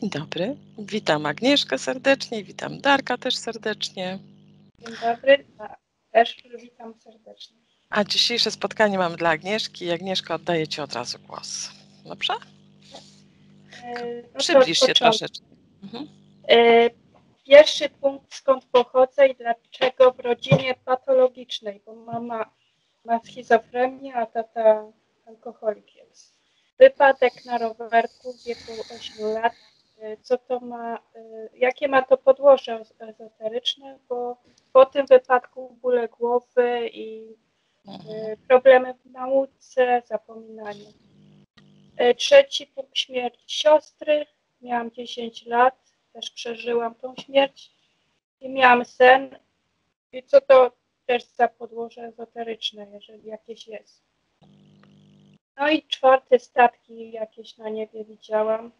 Dzień dobry. Witam Agnieszkę serdecznie, witam Darka też serdecznie. Dzień dobry, też witam serdecznie. A dzisiejsze spotkanie mamy dla Agnieszki. Agnieszka, oddaję Ci od razu głos. Dobrze? E, no Przybliż się troszeczkę. Mhm. E, Pierwszy punkt, skąd pochodzę i dlaczego w rodzinie patologicznej, bo mama ma schizofrenię, a tata alkoholik jest. Wypadek na rowerku w wieku 8 lat. Co to ma, e, jakie ma to podłoże ezoteryczne, bo po tym wypadku bóle głowy i e, problemy w nauce, zapominanie. E, Trzeci punkt śmierć siostry. Miałam 10 lat, też przeżyłam tą śmierć i miałam sen. I co to też za podłoże ezoteryczne, jeżeli jakieś jest. No i czwarty statki jakieś na niebie widziałam.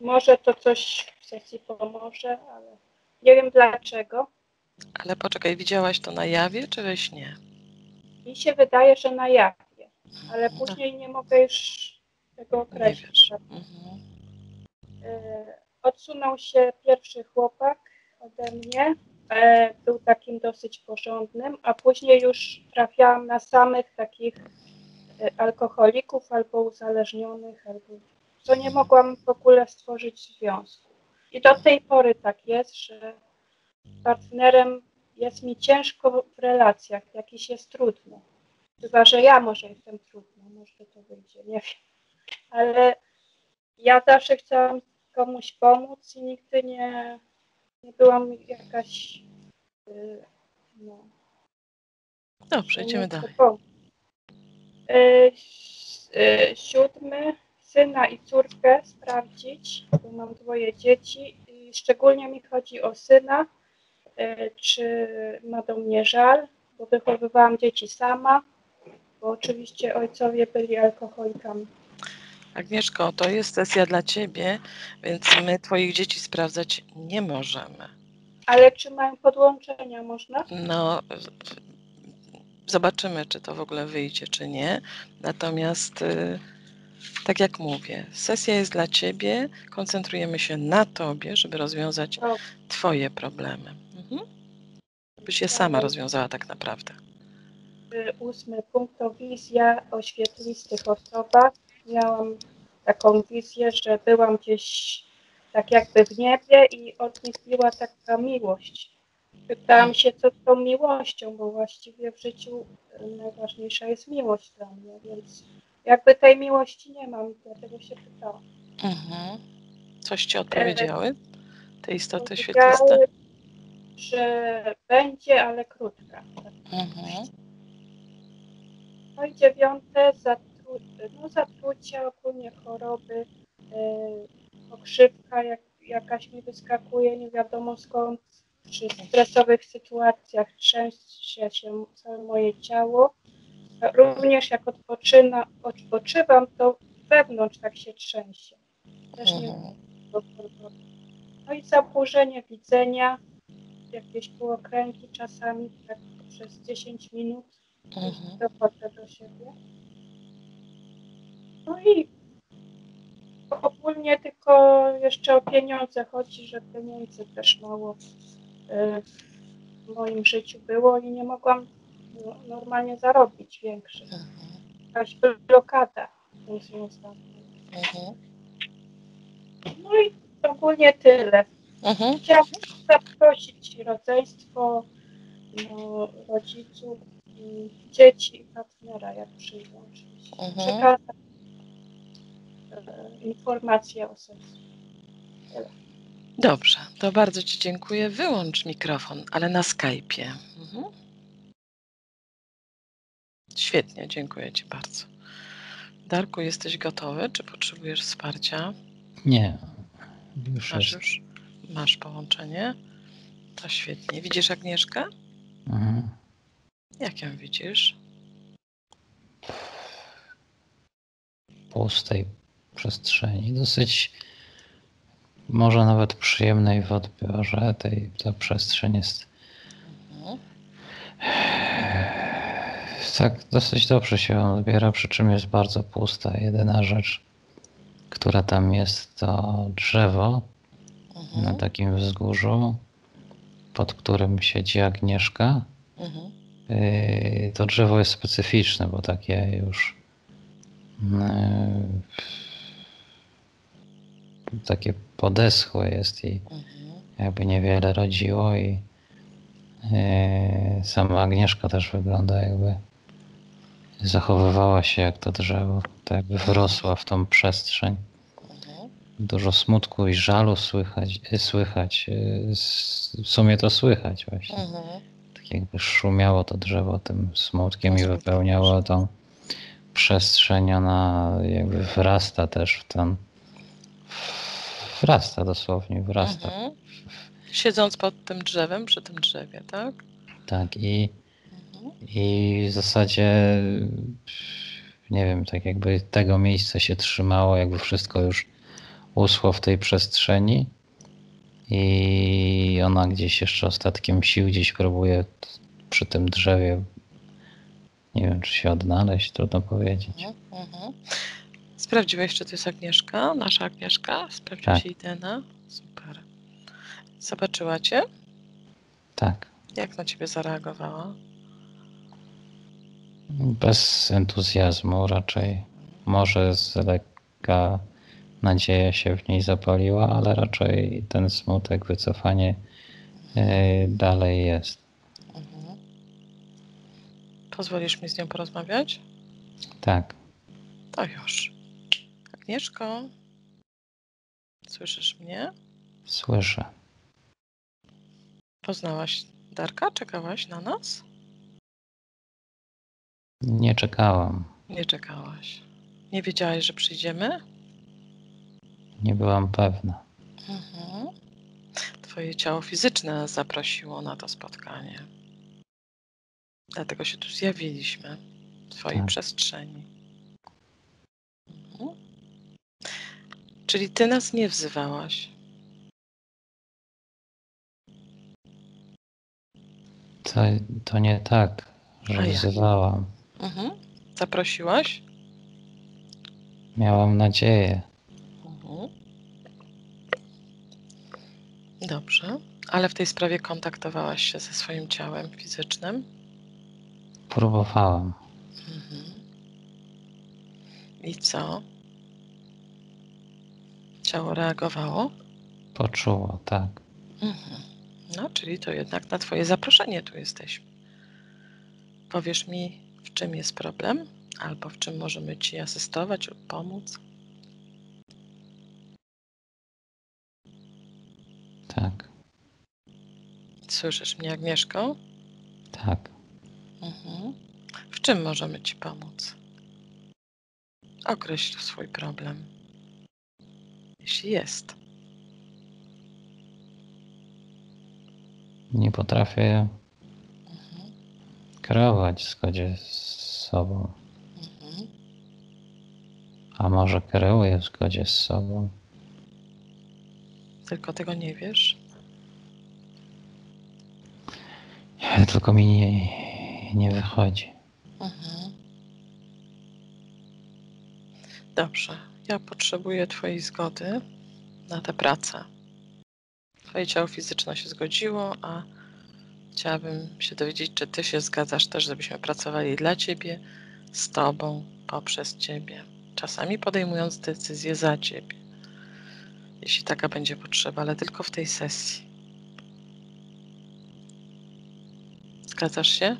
Może to coś w sesji pomoże, ale nie wiem dlaczego. Ale poczekaj, widziałaś to na jawie czy we śnie? Mi się wydaje, że na jawie, ale później nie mogę już tego Nie określić. wiesz. Mhm. E, Odsunął się pierwszy chłopak ode mnie. E, Był takim dosyć porządnym, a później już trafiałam na samych takich e, alkoholików albo uzależnionych, albo co nie mogłam w ogóle stworzyć związku. I do tej pory tak jest, że partnerem jest mi ciężko w relacjach, jakiś jest trudny. Chyba, że ja może jestem trudna, może to wyjdzie, nie wiem. Ale ja zawsze chciałam komuś pomóc i nigdy nie, nie byłam jakaś. y, No, Dobrze, idziemy dalej. pomóc. Y, s- y, Siódmy, syna i córkę sprawdzić, bo mam dwoje dzieci i szczególnie mi chodzi o syna, y, czy ma do mnie żal, bo wychowywałam dzieci sama, bo oczywiście ojcowie byli alkoholikami. Agnieszko, to jest sesja dla Ciebie, więc my Twoich dzieci sprawdzać nie możemy. Ale czy mają podłączenia, można? No, zobaczymy, czy to w ogóle wyjdzie, czy nie. Natomiast, y, tak jak mówię, sesja jest dla Ciebie, koncentrujemy się na Tobie, żeby rozwiązać Twoje problemy. Mhm. Byś je sama rozwiązała tak naprawdę. Ósmy punkt to wizja o świetlistych osobach. Miałam taką wizję, że byłam gdzieś tak jakby w niebie i od nich biła taka miłość. Pytałam się, co z tą miłością, bo właściwie w życiu najważniejsza jest miłość dla mnie, więc jakby tej miłości nie mam, dlatego się pytałam. Mhm. Coś Ci odpowiedziały? Te istoty świetliste? że będzie, ale krótka. Mhm. No i dziewiąte, zatru, no, zatrucia, ogólnie choroby, yy, okrzywka jak, jakaś mi wyskakuje, nie wiadomo skąd, przy stresowych sytuacjach trzęsie się całe moje ciało. Również jak odpoczyna, odpoczywam, to wewnątrz tak się trzęsie. Też nie Mhm. No i zaburzenie widzenia, jakieś półokręgi czasami, tak przez 10 minut Mhm. dochodzę do siebie. No i ogólnie tylko jeszcze o pieniądze chodzi, że pieniędzy też mało y, w moim życiu było i nie mogłam no, normalnie zarobić większy. Mhm. Jakaś blokada tym związana. Mhm. No i ogólnie tyle. Mhm. Chciałam zaprosić rodzeństwo, no, rodziców, dzieci i partnera, jak przyjdą oczywiście. Mhm. Przekazać e, informacje o sesji. Dobrze, to bardzo Ci dziękuję. Wyłącz mikrofon, ale na Skype'ie. Mhm. Świetnie, dziękuję Ci bardzo. Darku, jesteś gotowy? Czy potrzebujesz wsparcia? Nie, już Masz jest. już? Masz połączenie? To świetnie. Widzisz Agnieszkę? Mhm. Jak ją widzisz? Pustej przestrzeni, dosyć może nawet przyjemnej w odbiorze. Tej, ta przestrzeń jest Mhm. Tak dosyć dobrze się odbiera, przy czym jest bardzo pusta. Jedyna rzecz, która tam jest, to drzewo Mhm. na takim wzgórzu, pod którym siedzi Agnieszka. Mhm. Yy, To drzewo jest specyficzne, bo takie już yy, takie podeschłe jest i Mhm. jakby niewiele rodziło i yy, sama Agnieszka też wygląda jakby zachowywała się jak to drzewo, tak jakby wrosła w tą przestrzeń. Dużo smutku i żalu słychać, yy, słychać. s- W sumie to słychać właśnie. Mhm. Tak jakby szumiało to drzewo tym smutkiem i wypełniało tą przestrzeń. Ona jakby wrasta też w ten. Wrasta dosłownie, wrasta. Mhm. Siedząc pod tym drzewem, przy tym drzewie, tak? Tak i. i w zasadzie nie wiem, tak jakby tego miejsca się trzymało, jakby wszystko już uschło w tej przestrzeni. I ona gdzieś jeszcze ostatkiem sił gdzieś próbuje przy tym drzewie. Nie wiem, czy się odnaleźć, trudno powiedzieć. Mhm. Mhm. Sprawdziłeś, czy to jest Agnieszka, nasza Agnieszka? Sprawdziłeś Tak. jej DNA? Super. Zobaczyła cię? Tak. Jak na ciebie zareagowała? Bez entuzjazmu raczej. Może z lekka nadzieja się w niej zapaliła, ale raczej ten smutek, wycofanie yy, dalej jest. Mhm. Pozwolisz mi z nią porozmawiać? Tak. To już. Agnieszko, słyszysz mnie? Słyszę. Poznałaś Darka? Czekałaś na nas? Nie czekałam. Nie czekałaś. Nie wiedziałaś, że przyjdziemy? Nie byłam pewna. Mhm. Twoje ciało fizyczne nas zaprosiło na to spotkanie. Dlatego się tu zjawiliśmy. W Twojej Tak. przestrzeni. Mhm. Czyli Ty nas nie wzywałaś. To, to nie tak, że A wzywałam. Mhm. Zaprosiłaś? Miałam nadzieję. Mhm. Dobrze. Ale w tej sprawie kontaktowałaś się ze swoim ciałem fizycznym? Próbowałam. Mhm. I co? Ciało reagowało? Poczuło, tak. Mhm. No, czyli to jednak na Twoje zaproszenie tu jesteśmy. Powiesz mi, w czym jest problem, albo w czym możemy Ci asystować lub pomóc? Tak. Słyszysz mnie, Agnieszko? Tak. Mhm. W czym możemy Ci pomóc? Określ swój problem. Jeśli jest. Nie potrafię. Kierować w zgodzie z sobą. Mhm. A może kieruję w zgodzie z sobą? Tylko tego nie wiesz? Tylko mi nie, nie wychodzi. Mhm. Dobrze. Ja potrzebuję Twojej zgody na tę pracę. Twoje ciało fizyczne się zgodziło, a chciałabym się dowiedzieć, czy Ty się zgadzasz też, żebyśmy pracowali dla Ciebie, z Tobą, poprzez Ciebie. Czasami podejmując decyzje za Ciebie. Jeśli taka będzie potrzeba, ale tylko w tej sesji. Zgadzasz się?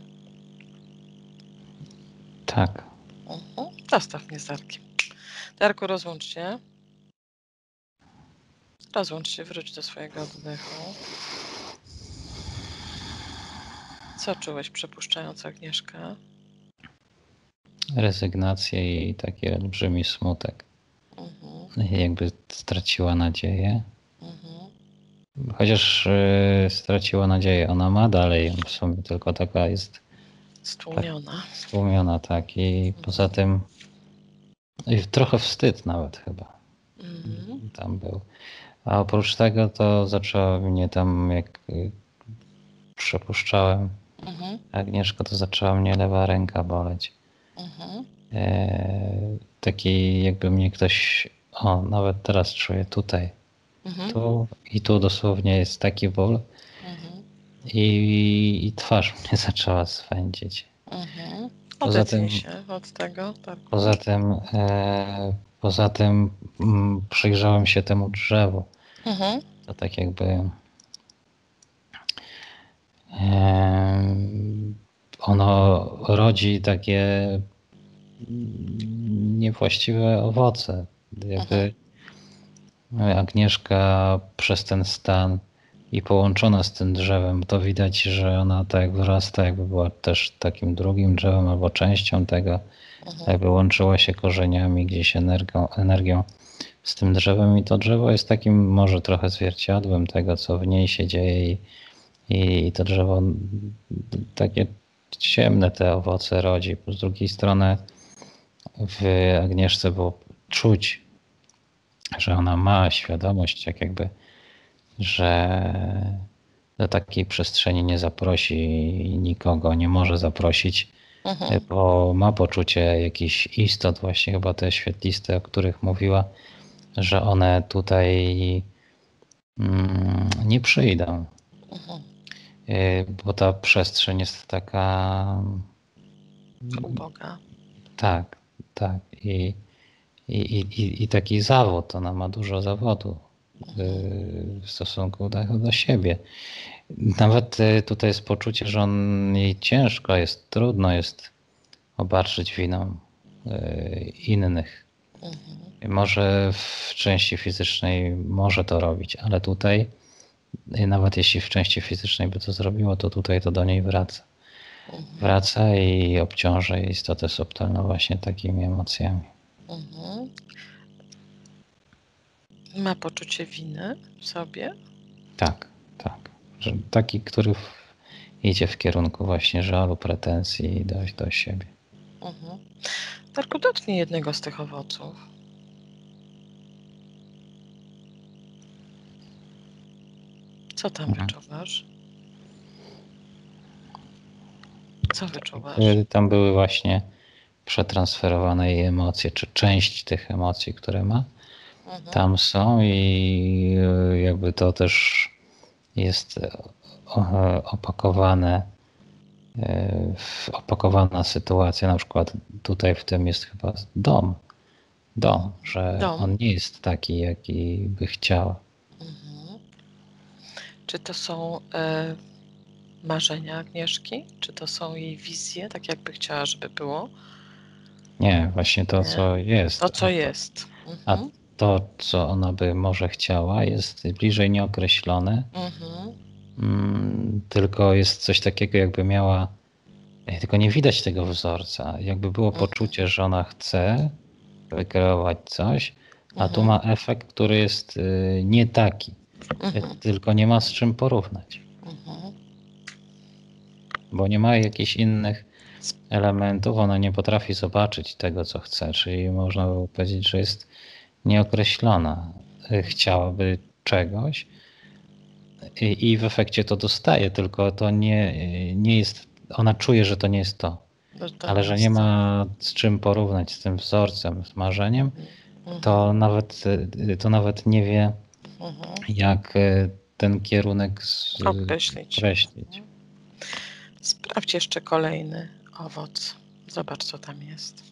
Tak. Mhm. Zostaw mnie z Darkiem. Darku, rozłącz się. Rozłącz się, wróć do swojego oddechu. Co czułeś przepuszczając Agnieszkę? Rezygnację i taki olbrzymi smutek. Mhm. Jakby straciła nadzieję. Mhm. Chociaż yy, straciła nadzieję, ona ma dalej w sumie, tylko taka jest Stłumiona. stłumiona, tak. I poza tym i trochę wstyd nawet chyba Mhm. tam był. A oprócz tego to zaczęła mnie tam, jak y, przepuszczałem Mhm. Agnieszko, to zaczęła mnie lewa ręka boleć. Mhm. E, taki jakby mnie ktoś, o nawet teraz czuję tutaj, Mhm. tu i tu dosłownie jest taki ból Mhm. i, i twarz mnie zaczęła swędzić. Mhm. Poza tym- się od tego. Tak. Poza tym, e, poza tym mm, przyjrzałem się temu drzewu. Mhm. To tak jakby ono rodzi takie niewłaściwe owoce. Jakby Agnieszka przez ten stan i połączona z tym drzewem, to widać, że ona tak wyrasta, jakby była też takim drugim drzewem albo częścią tego, Mhm. jakby łączyła się korzeniami gdzieś energią, energią z tym drzewem i to drzewo jest takim może trochę zwierciadłem tego, co w niej się dzieje i, i, to drzewo takie ciemne te owoce rodzi. Z drugiej strony w Agnieszce było czuć, że ona ma świadomość, jak jakby, że do takiej przestrzeni nie zaprosi nikogo, nie może zaprosić, Mhm. bo ma poczucie jakichś istot, właśnie chyba te świetliste, o których mówiła, że one tutaj mm, nie przyjdą, Mhm. Y, bo ta przestrzeń jest taka. Uboga. Tak, tak. I, i, i, i- taki zawód, ona ma dużo zawodu y, w stosunku do, do siebie. Nawet y, tutaj jest poczucie, że on jej ciężko jest, trudno jest obarczyć winą y, innych. Mhm. Może w części fizycznej może to robić, ale tutaj, nawet jeśli w części fizycznej by to zrobiło, to tutaj to do niej wraca. Mhm. Wraca i obciąża jej istotę subtelną właśnie takimi emocjami. Mhm. Ma poczucie winy w sobie. Tak, tak. Że taki, który idzie w kierunku właśnie żalu, pretensji do, do siebie. Mhm. Darku, dotknij jednego z tych owoców. Co tam Mhm. wyczuwasz? Co wyczuwasz? Y, Tam były właśnie przetransferowane jej emocje, czy część tych emocji, które ma, Mhm. tam są i y, jakby to też jest e, opakowane, e, w- opakowana sytuacja, na przykład tutaj w tym jest chyba dom, dom, że Dom. on nie jest taki, jaki by chciała. Czy to są e, marzenia Agnieszki? Czy to są jej wizje, tak jakby chciała, żeby było? Nie, właśnie to, Nie. co jest. To, co A jest. A Mhm. to, co ona by może chciała, jest bliżej nieokreślone, Mhm. mm, tylko jest coś takiego, jakby miała, e, tylko nie widać tego wzorca. Jakby było Mhm. poczucie, że ona chce wykreować coś, a tu Mhm. ma efekt, który jest y, nie taki, Mhm. y, tylko nie ma z czym porównać, Mhm. bo nie ma jakichś innych elementów, ona nie potrafi zobaczyć tego, co chce, czyli można by powiedzieć, że jest nieokreślona. Y, Chciałaby czegoś i, i w efekcie to dostaje, tylko to nie, nie jest, ona czuje, że to nie jest to, to ale że nie ma z czym porównać z tym wzorcem, z marzeniem, Mhm. to nawet, y, to nawet nie wie, Mhm. jak y, ten kierunek z, Określić. określić. Sprawdź jeszcze kolejny owoc. Zobacz, co tam jest.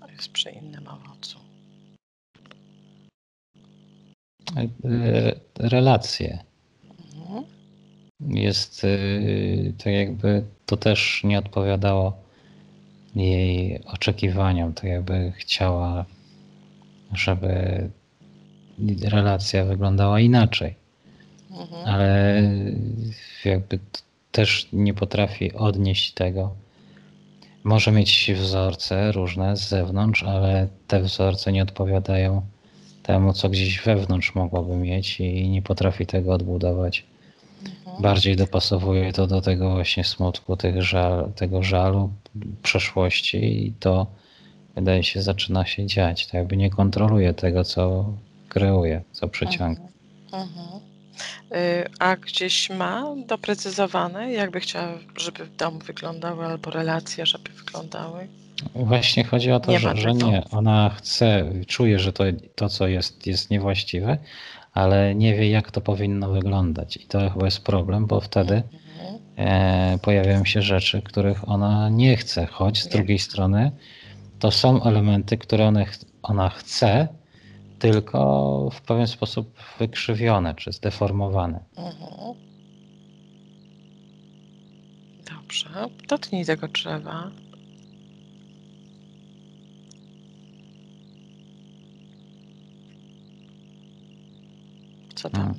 To jest przy innym owocu. Y, Relacje. Mhm. jest y, tak jakby to też nie odpowiadało jej oczekiwaniom, tak jakby chciała, żeby relacja wyglądała inaczej, Mhm. ale jakby też nie potrafi odnieść tego. Może mieć wzorce różne z zewnątrz, ale te wzorce nie odpowiadają temu, co gdzieś wewnątrz mogłoby mieć i nie potrafi tego odbudować Mhm. bardziej dopasowuje to do tego właśnie smutku, tych żal, tego żalu przeszłości i to wydaje się zaczyna się dziać. Tak jakby nie kontroluje tego, co kreuje, co przyciąga. Mhm. Y, A gdzieś ma doprecyzowane, jakby chciała, żeby w domu wyglądały, albo relacje, żeby wyglądały? Właśnie chodzi o to, Nie że, że nie. Ona chce, czuje, że to, to co jest, jest niewłaściwe, ale nie wie, jak to powinno wyglądać. I to chyba jest problem, bo wtedy e, pojawiają się rzeczy, których ona nie chce, choć z drugiej strony to są elementy, które one, ona chce, tylko w pewien sposób wykrzywione czy zdeformowane. Dobrze, dotknij tego drzewa. Mm.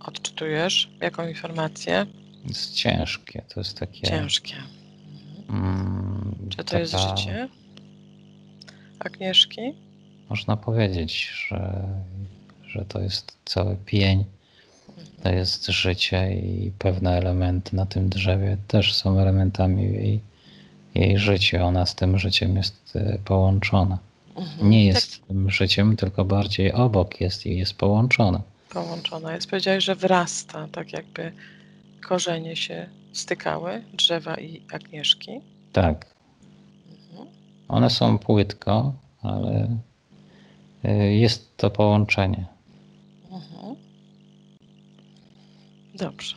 odczytujesz? Jaką informację? Jest ciężkie, to jest takie. Ciężkie. Mm, Czy to jest taka- życie Agnieszki? Można powiedzieć, że, że to jest cały pień, to jest życie i pewne elementy na tym drzewie też są elementami jej, jej życia. Ona z tym życiem jest e, połączona. Mhm. Nie Tak jest tym życiem, tylko bardziej obok jest i jest połączona. Połączona jest. Powiedziałeś, że wrasta, tak jakby korzenie się stykały, drzewa i Agnieszki. Tak, Mhm. one są płytko, ale e, jest to połączenie. Mhm. Dobrze.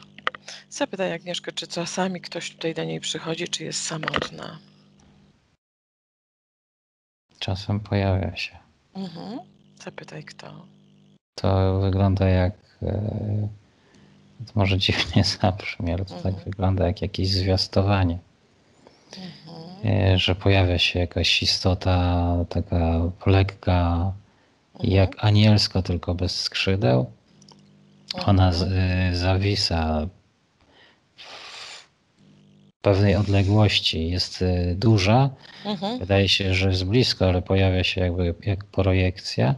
Zapytaj Agnieszkę, czy czasami ktoś tutaj do niej przychodzi, czy jest samotna. Czasem pojawia się. Mhm. Zapytaj kto. To wygląda jak. e, To może dziwnie zabrzmi, ale to tak Mhm. wygląda jak jakieś zwiastowanie. Mhm. e, Że pojawia się jakaś istota taka lekka, Mhm. jak anielska, tylko bez skrzydeł. Ona z, e, zawisa w pewnej odległości, jest duża. Mhm. Wydaje się, że jest blisko, ale pojawia się jakby jak projekcja.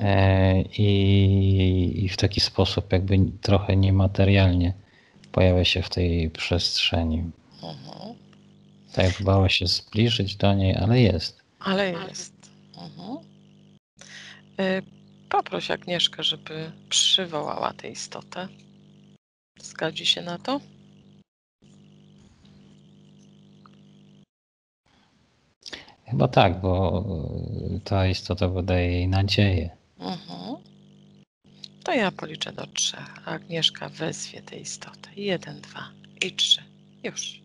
E, I, I w taki sposób, jakby trochę niematerialnie pojawia się w tej przestrzeni. Mhm. Tak bała się zbliżyć do niej, ale jest. Ale jest. Mhm. Poproś Agnieszkę, żeby przywołała tę istotę. Zgadzi się na to? Chyba tak, bo e, ta istota wydaje jej nadzieję. Mhm. To ja policzę do trzech, a Agnieszka wezwie tę istotę. Jeden, dwa i trzy. Już.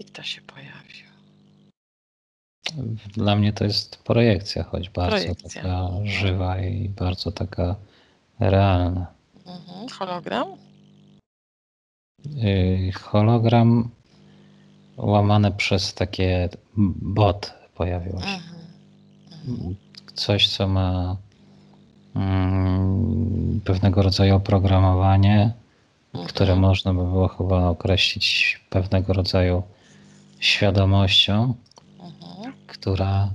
I kto się pojawił? Dla mnie to jest projekcja, choć bardzo Projekcja. taka żywa i bardzo taka realna. Mhm. Hologram? Yy, Hologram łamane przez takie bot pojawiło się. Coś, co ma mm, pewnego rodzaju oprogramowanie, które Mhm. można by było chyba określić pewnego rodzaju świadomością, Mhm. która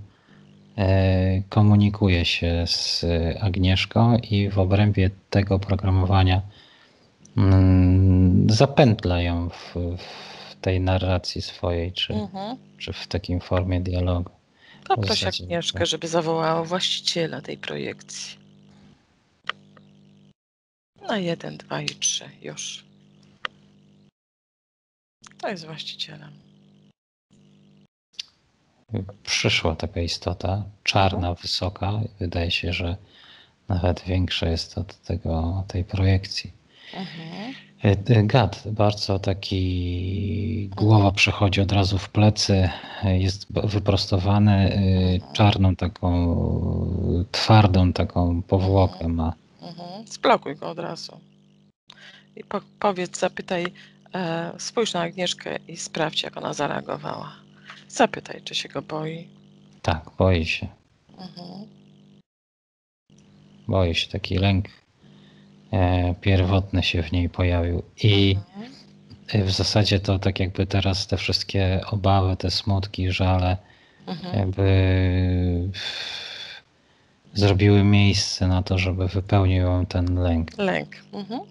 e, komunikuje się z Agnieszką i w obrębie tego oprogramowania mm, zapętla ją w, w tej narracji swojej, czy, Mhm. czy w takim formie dialogu. Poproś Agnieszkę, tak. żeby zawołała właściciela tej projekcji. Na jeden, dwa i trzy. Już. To jest właścicielem. Przyszła taka istota, czarna, wysoka. Wydaje się, że nawet większa jest od tego, tej projekcji. Mhm. E, Gad, bardzo taki, głowa przechodzi od razu w plecy, e, jest wyprostowany, e, czarną taką, twardą taką powłokę ma. Mhm. Zblokuj go od razu. I po, powiedz, zapytaj, e, spójrz na Agnieszkę i sprawdź, jak ona zareagowała. Zapytaj, czy się go boi. Tak, boi się, Mhm. boi się, taki lęk e, pierwotny się w niej pojawił i Mhm. e, w zasadzie to tak jakby teraz te wszystkie obawy, te smutki, żale, Mhm. jakby zrobiły miejsce na to, żeby wypełnił ją ten lęk. Lęk. Mhm.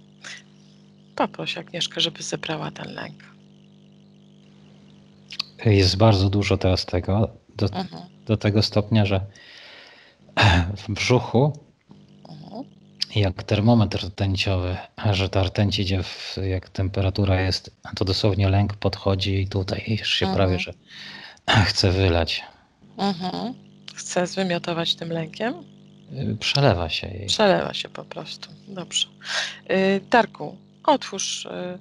Poproś Agnieszkę, żeby zebrała ten lęk. Jest bardzo dużo teraz tego, do, Mhm. do tego stopnia, że w brzuchu. Jak termometr rtęciowy, że ta rtęć idzie, w, jak temperatura jest, to dosłownie lęk podchodzi i tutaj już się Mhm. prawie, że chce wylać. Mhm. Chce zwymiotować tym lękiem? Y, Przelewa się jej. Przelewa się po prostu. Dobrze. Y, Darku, otwórz y,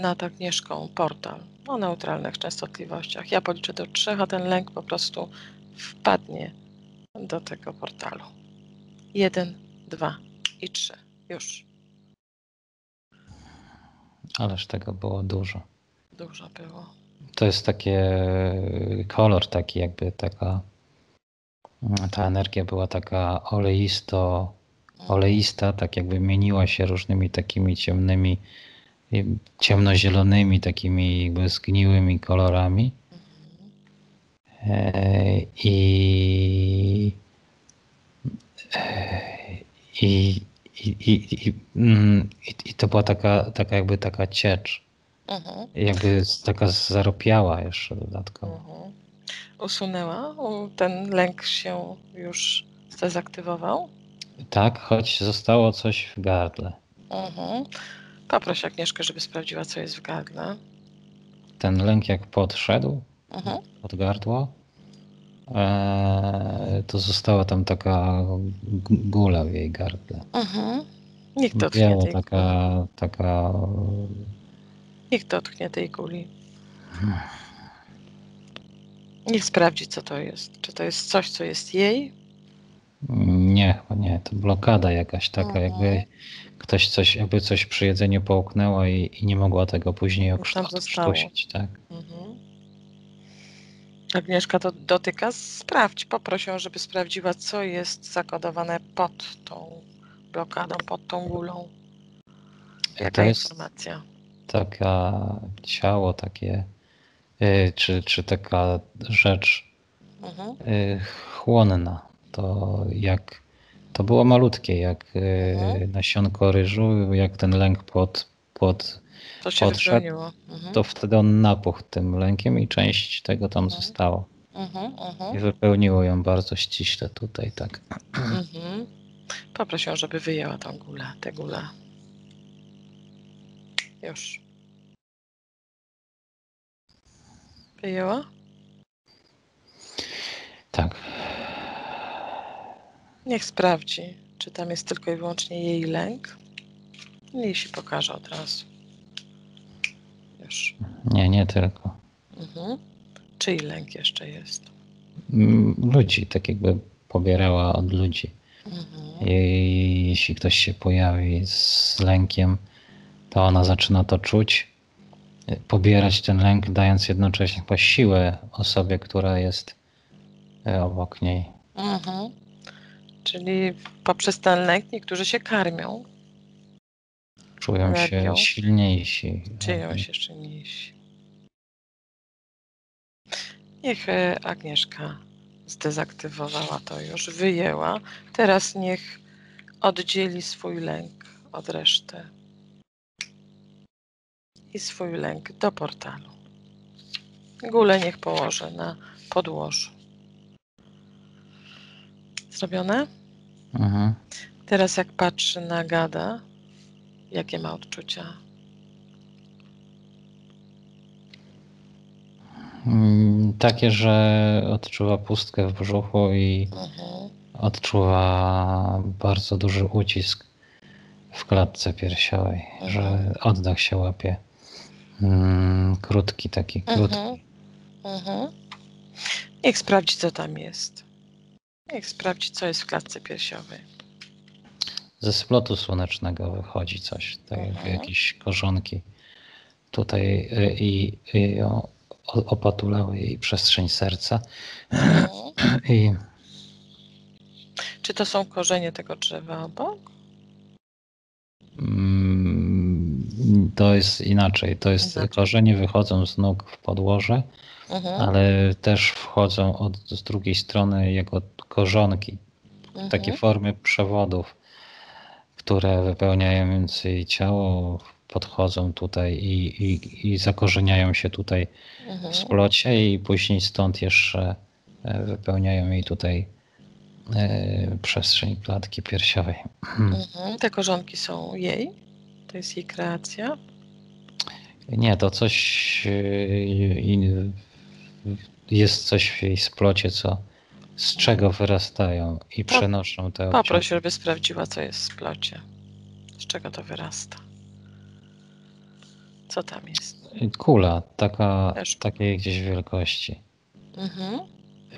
nad Agnieszką portal o neutralnych częstotliwościach. Ja policzę do trzech, a ten lęk po prostu wpadnie do tego portalu. Jeden, dwa i trzy. Już. Ależ tego było dużo. Dużo było. To jest takie kolor taki jakby taka ta energia była taka oleisto, oleista, tak jakby mieniła się różnymi takimi ciemnymi, ciemnozielonymi, takimi jakby zgniłymi kolorami. E, I, e, i, i, i, i, mm, i, i to była taka, taka jakby taka ciecz. Mhm. Jakby taka zaropiała jeszcze dodatkowo. Mhm. Usunęła? Ten lęk się już zdezaktywował? Tak, choć zostało coś w gardle. Mhm. Poproś Agnieszkę, żeby sprawdziła, co jest w gardle. Ten lęk jak podszedł Mhm. pod gardło, to została tam taka gula w jej gardle. Mhm. Niech dotknie Biała tej taka, taka Niech dotknie tej kuli. Niech sprawdzi, co to jest. Czy to jest coś, co jest jej? Nie, chyba nie, to blokada jakaś taka, Mhm. jakby ktoś coś, jakby coś przy jedzeniu połknęła i, i nie mogła tego później okrztusić, tak? Mhm. Agnieszka to dotyka. Sprawdź. Poproś ją, żeby sprawdziła, co jest zakodowane pod tą blokadą, pod tą gulą. Jaka To jest informacja? taka ciało takie, y, czy, czy taka rzecz Mhm. y, chłonna. To jak to było malutkie, jak y, Mhm. nasionko ryżu, jak ten lęk pod, pod To się wypełniło. Mhm. to wtedy on napuchł tym lękiem i część tego tam Mhm. zostało. Mhm, I mhm, wypełniło ją bardzo ściśle tutaj, tak. mhm. Poproś ją, żeby wyjęła tą gulę, tę gulę. Już. Wyjęła? Tak. Niech sprawdzi, czy tam jest tylko i wyłącznie jej lęk. Niech się pokaże od razu. Już. Nie, nie tylko. Mhm. Czyj lęk jeszcze jest? Mm, Ludzi, tak jakby pobierała od ludzi. Mhm. I jeśli ktoś się pojawi z lękiem, to ona zaczyna to czuć, pobierać ten lęk, dając jednocześnie chyba siłę osobie, która jest y, obok niej. Mhm. Czyli poprzez ten lęk niektórzy się karmią, Czują Energią. się silniejsi. Czyją się jeszcze mniejsi. Niech e, Agnieszka zdezaktywowała to już, wyjęła. Teraz niech oddzieli swój lęk od reszty. I swój lęk do portalu. Gulę niech położy na podłożu. Zrobione? Mhm. Teraz jak patrzy na gada, jakie ma odczucia? Mm, Takie, że odczuwa pustkę w brzuchu i Mhm. odczuwa bardzo duży ucisk w klatce piersiowej, Mhm. że oddech się łapie. Mm, Krótki, taki krótki. Mhm. Mhm. Niech sprawdzi, co tam jest. Niech sprawdzi, co jest w klatce piersiowej. Ze splotu słonecznego wychodzi coś, tak jakby Mhm. jakieś korzonki tutaj y, i, i opatulały jej przestrzeń serca. Mhm. I Czy to są korzenie tego drzewa obok? mm, to jest inaczej. To jest Inaczej. korzenie wychodzą z nóg w podłoże, Mhm. ale też wchodzą od z drugiej strony jako korzonki, Mhm. takie formy przewodów, które wypełniając jej ciało podchodzą tutaj i, i, i zakorzeniają się tutaj Mhm. w splocie i później stąd jeszcze e, wypełniają jej tutaj e, przestrzeń klatki piersiowej. Mhm. Te korzonki są jej? To jest jej kreacja? Nie, to coś e, in- jest coś w jej splocie, co z czego wyrastają i Po- przenoszą te Poproś, obciążenia. żeby sprawdziła, co jest w splocie. Z czego to wyrasta. Co tam jest? Kula, taka, Też. takiej gdzieś wielkości. Mhm.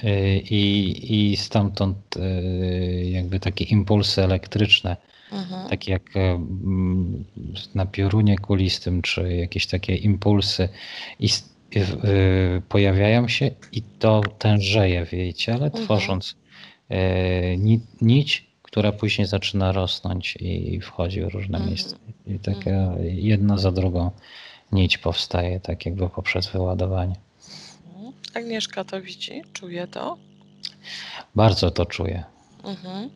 Y, I, I stamtąd y, jakby takie impulsy elektryczne, Mhm. takie jak mm, na piorunie kulistym, czy jakieś takie impulsy i, pojawiają się i to tężeje w jej ciele, Mhm. tworząc y, ni, nić, która później zaczyna rosnąć i wchodzi w różne Mhm. miejsca. I taka jedna za drugą nić powstaje, tak jakby poprzez wyładowanie. Mhm. Agnieszka to widzi, czuje to. Bardzo to czuję. Mhm.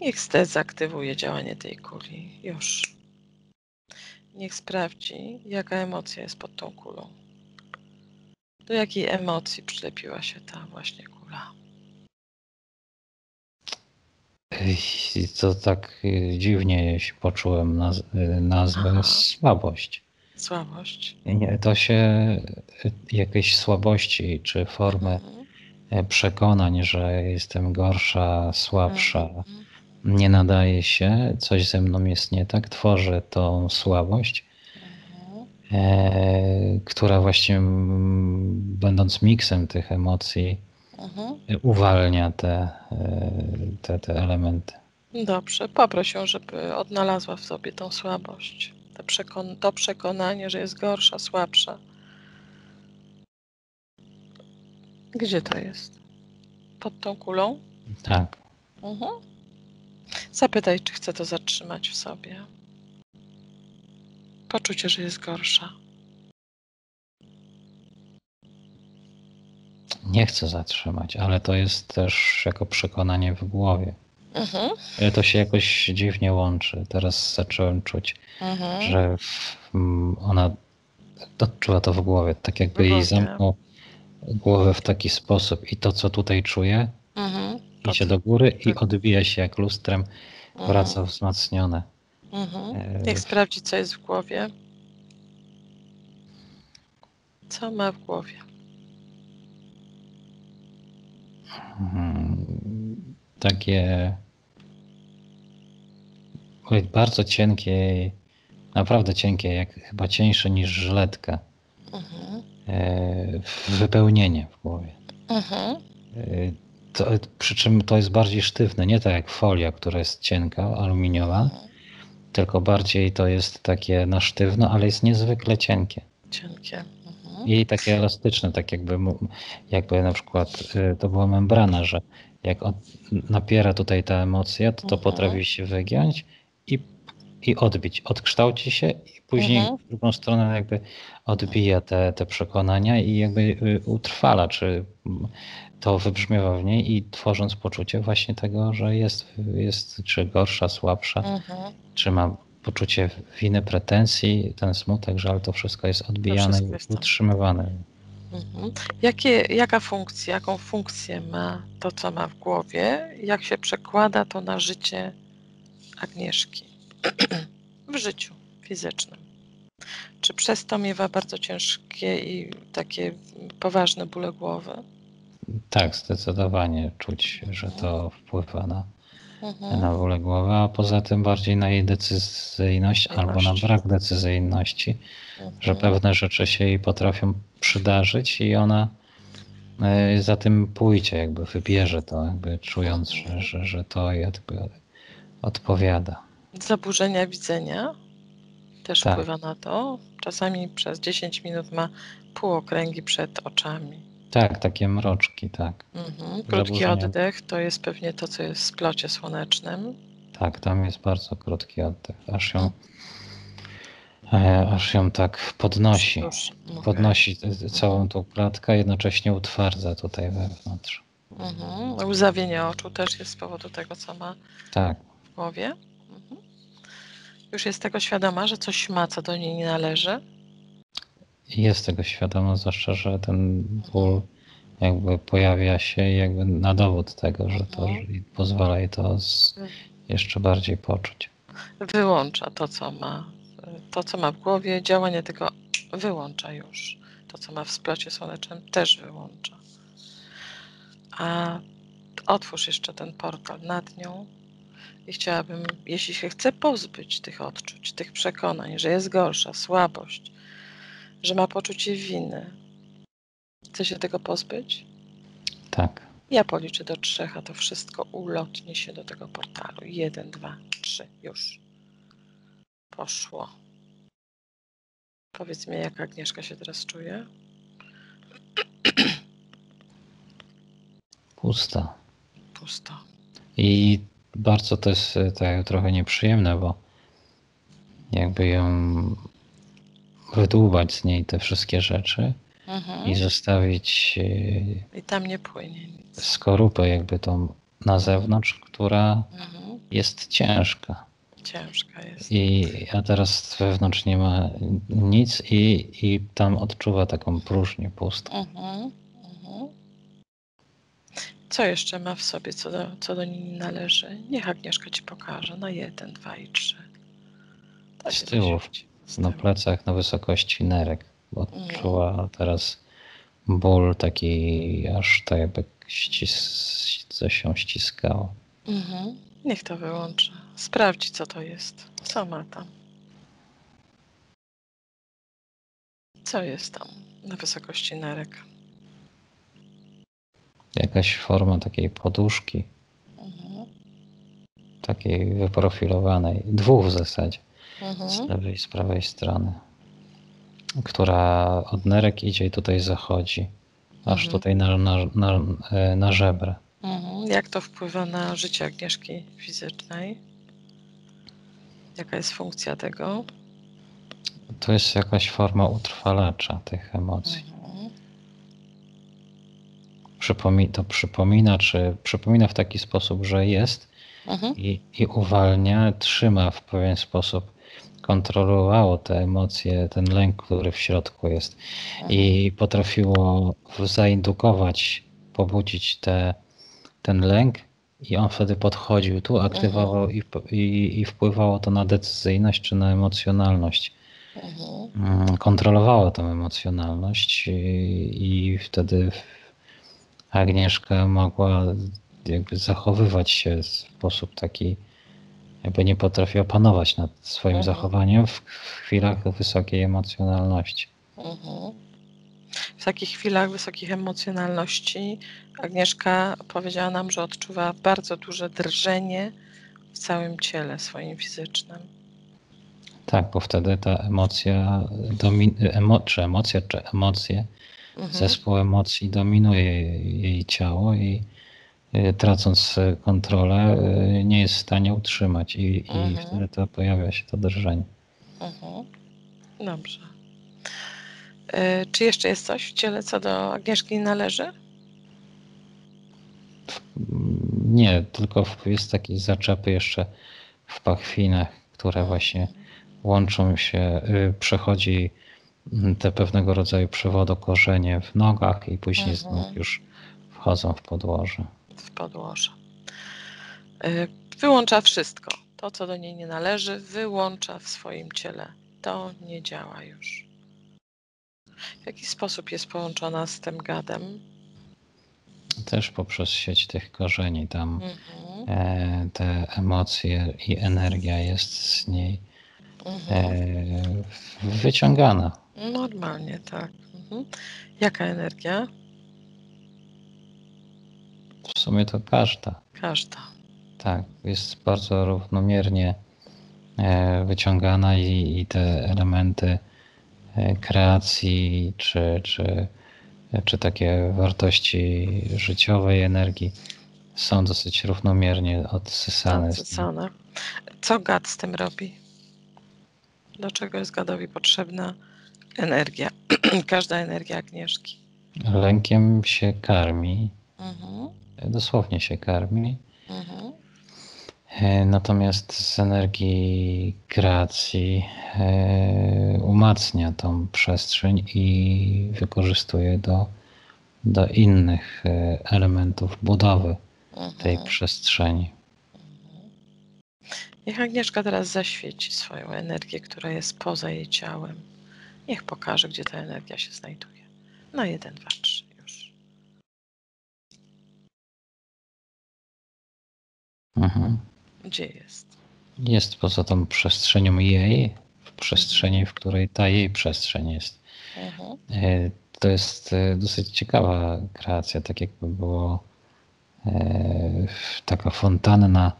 Niech zdezaktywuje działanie tej kuli. Już. Niech sprawdzi, jaka emocja jest pod tą kulą. Do jakiej emocji przylepiła się ta właśnie kula. I to tak y, dziwnie się poczułem naz y, nazwę Aha. słabość. Słabość. Nie, to się y, jakieś słabości czy formy Mhm. e, przekonań, że jestem gorsza, słabsza, Mhm. nie nadaje się, coś ze mną jest nie tak, tworzę tą słabość, Mhm. Która właśnie będąc miksem tych emocji Mhm. uwalnia te, e, te, te elementy. Dobrze, poproś ją, żeby odnalazła w sobie tą słabość. To, przekon- to przekonanie, że jest gorsza, słabsza. Gdzie to jest? Pod tą kulą? Tak. Mhm. Zapytaj, czy chce to zatrzymać w sobie. Poczucie, że jest gorsza. Nie chcę zatrzymać, ale to jest też jako przekonanie w głowie. Mhm. Ale To się jakoś dziwnie łączy. Teraz zacząłem czuć, Mhm. że ona odczuwa to w głowie, tak jakby W jej głowie. zamknął głowę w taki sposób i to, co tutaj czuje, Mhm. idzie do góry i tak. odbija się jak lustrem, Mhm. wraca wzmacnione. Mhm. E, Niech sprawdzi, co jest w głowie. Co ma w głowie? Mhm. Takie oj, bardzo cienkie, naprawdę cienkie, jak chyba cieńsze niż żyletka. Mhm. e, wypełnienie w głowie. Mhm. E, To, przy czym to jest bardziej sztywne, nie tak jak folia, która jest cienka, aluminiowa, Mhm. Tylko bardziej to jest takie na sztywno, ale jest niezwykle cienkie. Cienkie. Mhm. I takie elastyczne, tak jakby, jakby na przykład y, to była membrana, że jak napiera tutaj ta emocja, to to Mhm. potrafi się wygiąć i, i odbić. Odkształci się i później Mhm. w drugą stronę jakby odbija te, te przekonania i jakby y, utrwala, czy to wybrzmiewa w niej i tworząc poczucie właśnie tego, że jest, jest czy gorsza, słabsza, Mhm. czy ma poczucie winy, pretensji, ten smutek, żal, to wszystko jest odbijane wszystko i jest tam. utrzymywane. Mhm. Jakie, jaka funkcja, jaką funkcję ma to, co ma w głowie? Jak się przekłada to na życie Agnieszki w życiu fizycznym? Czy przez to miewa bardzo ciężkie i takie poważne bóle głowy? Tak, zdecydowanie czuć, że to wpływa na, Mhm. na bóle głowy, a poza tym bardziej na jej decyzyjność albo na brak decyzyjności, że Mhm. pewne rzeczy się jej potrafią przydarzyć i ona e, za tym pójdzie, jakby wybierze to, jakby czując, że, że, że to jakby odpowiada. Zaburzenia widzenia też Tak. wpływa na to. Czasami przez 10 minut ma półokręgi przed oczami. Tak, takie mroczki, tak. Mhm. Krótki Zaburzenia. oddech to jest pewnie to, co jest w splocie słonecznym. Tak, tam jest bardzo krótki oddech, aż ją, e, aż ją tak podnosi. Podnosi całą tą klatkę, jednocześnie utwardza tutaj wewnątrz. Mhm. Łzawienie oczu też jest z powodu tego, co ma Tak, w głowie. Mhm. Już jest tego świadoma, że coś ma, co do niej nie należy. jest tego świadoma, zwłaszcza, że ten ból jakby pojawia się jakby na dowód tego, że to że pozwala jej to z, jeszcze bardziej poczuć. Wyłącza to, co ma, to, co ma w głowie, działanie tego wyłącza już. To, co ma w splocie słonecznym, też wyłącza. A otwórz jeszcze ten portal nad nią i chciałabym, jeśli się chce pozbyć tych odczuć, tych przekonań, że jest gorsza, słabość, że ma poczucie winy, chce się tego pozbyć? Tak. Ja policzę do trzech, a to wszystko ulotnie się do tego portalu. Jeden, dwa, trzy, już. Poszło. Powiedz mi, jak Agnieszka się teraz czuje? Pusta. Pusto. I bardzo to jest e, tak trochę nieprzyjemne, bo jakby ją wydłubać z niej te wszystkie rzeczy Mhm. i zostawić e, I tam nie płynie nic. skorupę jakby tą na zewnątrz, która Mhm. jest ciężka. Ciężka jest. I a teraz wewnątrz nie ma nic i, i tam odczuwa taką próżnię pustą. Mhm. Mhm. Co jeszcze ma w sobie, co do, co do niej należy? Niech Agnieszka ci pokaże. Na jeden, dwa i trzy. To Z. Z Na plecach na wysokości nerek. Odczuwa teraz ból taki aż tak jakby ścis, coś się ściskało. Mhm. Niech to wyłączy. Sprawdzi, co to jest. Co ma tam? Co jest tam na wysokości nerek? Jakaś forma takiej poduszki, Mhm. takiej wyprofilowanej, dwóch w zasadzie, z Mhm. lewej i z prawej strony, która od nerek idzie i tutaj zachodzi, aż Mhm. tutaj na, na, na, e, na żebra. Mhm. Jak to wpływa na życie Agnieszki fizycznej? Jaka jest funkcja tego? To jest jakaś forma utrwalacza tych emocji. Mhm. Przypomi to przypomina, czy przypomina w taki sposób, że jest Mhm. i, i uwalnia, trzyma w pewien sposób, kontrolowało te emocje, ten lęk, który w środku jest i potrafiło zaindukować, pobudzić te, ten lęk i on wtedy podchodził tu, aktywował i, i, i wpływało to na decyzyjność czy na emocjonalność. Mhm. Mm, Kontrolowało tą emocjonalność i, i wtedy Agnieszka mogła jakby zachowywać się w sposób taki, jakby nie potrafiła panować nad swoim Mhm. zachowaniem w chwilach wysokiej emocjonalności. Mhm. W takich chwilach wysokich emocjonalności Agnieszka powiedziała nam, że odczuwa bardzo duże drżenie w całym ciele swoim fizycznym. Tak, bo wtedy ta emocja, domi, emo, czy emocja, czy emocje, Mhm. zespół emocji dominuje jej, jej ciało i y, tracąc kontrolę y, nie jest w stanie utrzymać i, i Mhm. wtedy to pojawia się to drżenie. Mhm. Dobrze. E, Czy jeszcze jest coś w ciele, co do Agnieszki należy? Nie, tylko jest takie zaczepy jeszcze w pachwinach, które właśnie łączą się, y, przechodzi mm, te pewnego rodzaju przewodokorzenie w nogach i później Mhm. znów już wchodzą w podłoże. w podłoże. E, Wyłącza wszystko. To, co do niej nie należy, wyłącza w swoim ciele. To nie działa już. W jaki sposób jest połączona z tym gadem? Też poprzez sieć tych korzeni tam Mhm. e, te emocje i energia jest z niej Mhm. e, wyciągana. Normalnie, tak. Mhm. Jaka energia? W sumie to każda. Każda. Tak, jest bardzo równomiernie e, wyciągana i, i te elementy e, kreacji czy, czy, czy takie wartości życiowej energii są dosyć równomiernie odsysane. Odsycane. Co gad z tym robi? Do czego jest gadowi potrzebna energia? Każda energia Agnieszki. Lękiem się karmi, Mhm. dosłownie się karmi. Mhm. E, Natomiast z energii kreacji e, umacnia tą przestrzeń i wykorzystuje do do innych e, elementów budowy tej Mhm. przestrzeni. Niech Agnieszka teraz zaświeci swoją energię, która jest poza jej ciałem. Niech pokaże, gdzie ta energia się znajduje. Na jeden, dwa, trzy już. Mhm. Gdzie jest? Jest poza tą przestrzenią jej, w przestrzeni, w której ta jej przestrzeń jest. Mhm. E, To jest e, dosyć ciekawa kreacja, tak jakby było e, taka fontanna,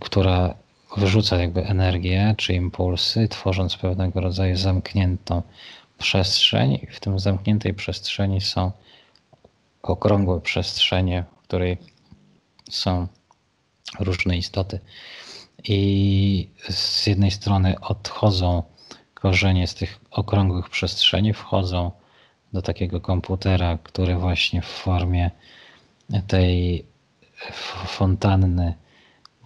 która wyrzuca jakby energię czy impulsy, tworząc pewnego rodzaju zamkniętą przestrzeń. I w tym zamkniętej przestrzeni są okrągłe przestrzenie, w której są różne istoty. I z jednej strony odchodzą korzenie z tych okrągłych przestrzeni, wchodzą do takiego komputera, który właśnie w formie tej fontanny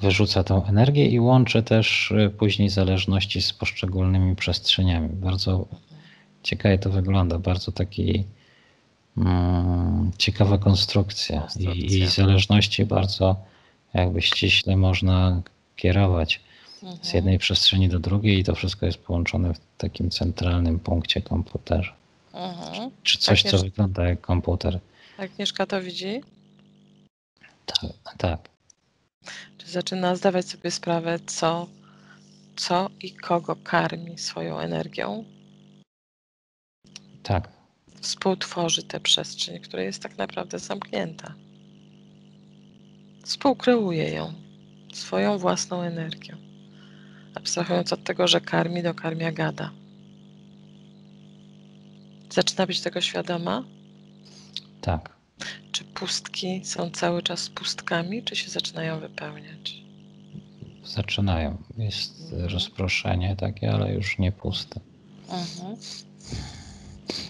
wyrzuca tą energię i łączy też y, później zależności z poszczególnymi przestrzeniami. Bardzo ciekawie to wygląda, bardzo taki mm, ciekawa konstrukcja. I, I Konstrukcja. zależności bardzo jakby ściśle można kierować z Mhm. jednej przestrzeni do drugiej i to wszystko jest połączone w takim centralnym punkcie komputerze. Mhm. Czy coś, co wygląda jak komputer. Agnieszka to widzi? Tak, tak. Czy zaczyna zdawać sobie sprawę, co, co i kogo karmi swoją energią? tak. Współtworzy tę przestrzeń, która jest tak naprawdę zamknięta. Współkreuje ją swoją własną energią. Abstrahując od tego, że karmi, dokarmia gada. Zaczyna być tego świadoma? Tak. Czy pustki są cały czas pustkami, czy się zaczynają wypełniać? Zaczynają. Jest rozproszenie takie, ale już nie puste. Mhm.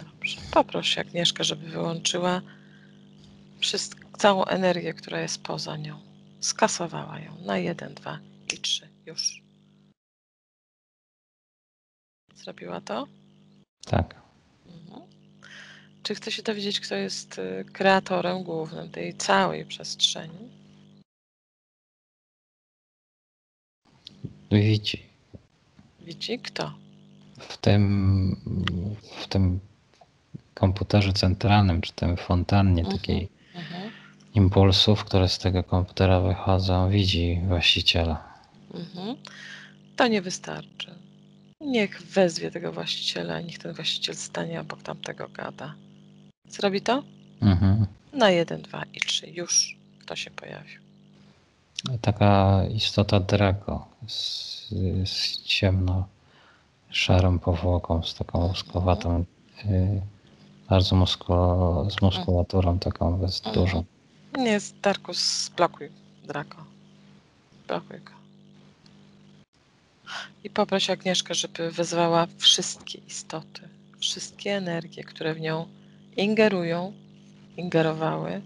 Dobrze. Poproś Agnieszkę, żeby wyłączyła wszystko, całą energię, która jest poza nią. Skasowała ją na jeden, dwa i trzy. Już. Zrobiła to? Tak. Czy chce się dowiedzieć, kto jest y, kreatorem głównym tej całej przestrzeni? Widzi. Widzi kto? W tym, w tym komputerze centralnym, czy tym fontannie Mhm. takiej Mhm. impulsów, które z tego komputera wychodzą, widzi właściciela. Mhm. To nie wystarczy. Niech wezwie tego właściciela, niech ten właściciel stanie obok tamtego gada. Zrobi to? Mhm. Na jeden, dwa i trzy. Już kto się pojawił. Taka istota Draco z, z ciemno szarą powłoką, z taką łuskowatą, y, bardzo muskulo, z muskulaturą taką dość Mhm. dużą. Nie, Darkus, blokuj Draco. Blokuj go. I poproś Agnieszkę, żeby wezwała wszystkie istoty, wszystkie energie, które w nią ingerują, ingerowały,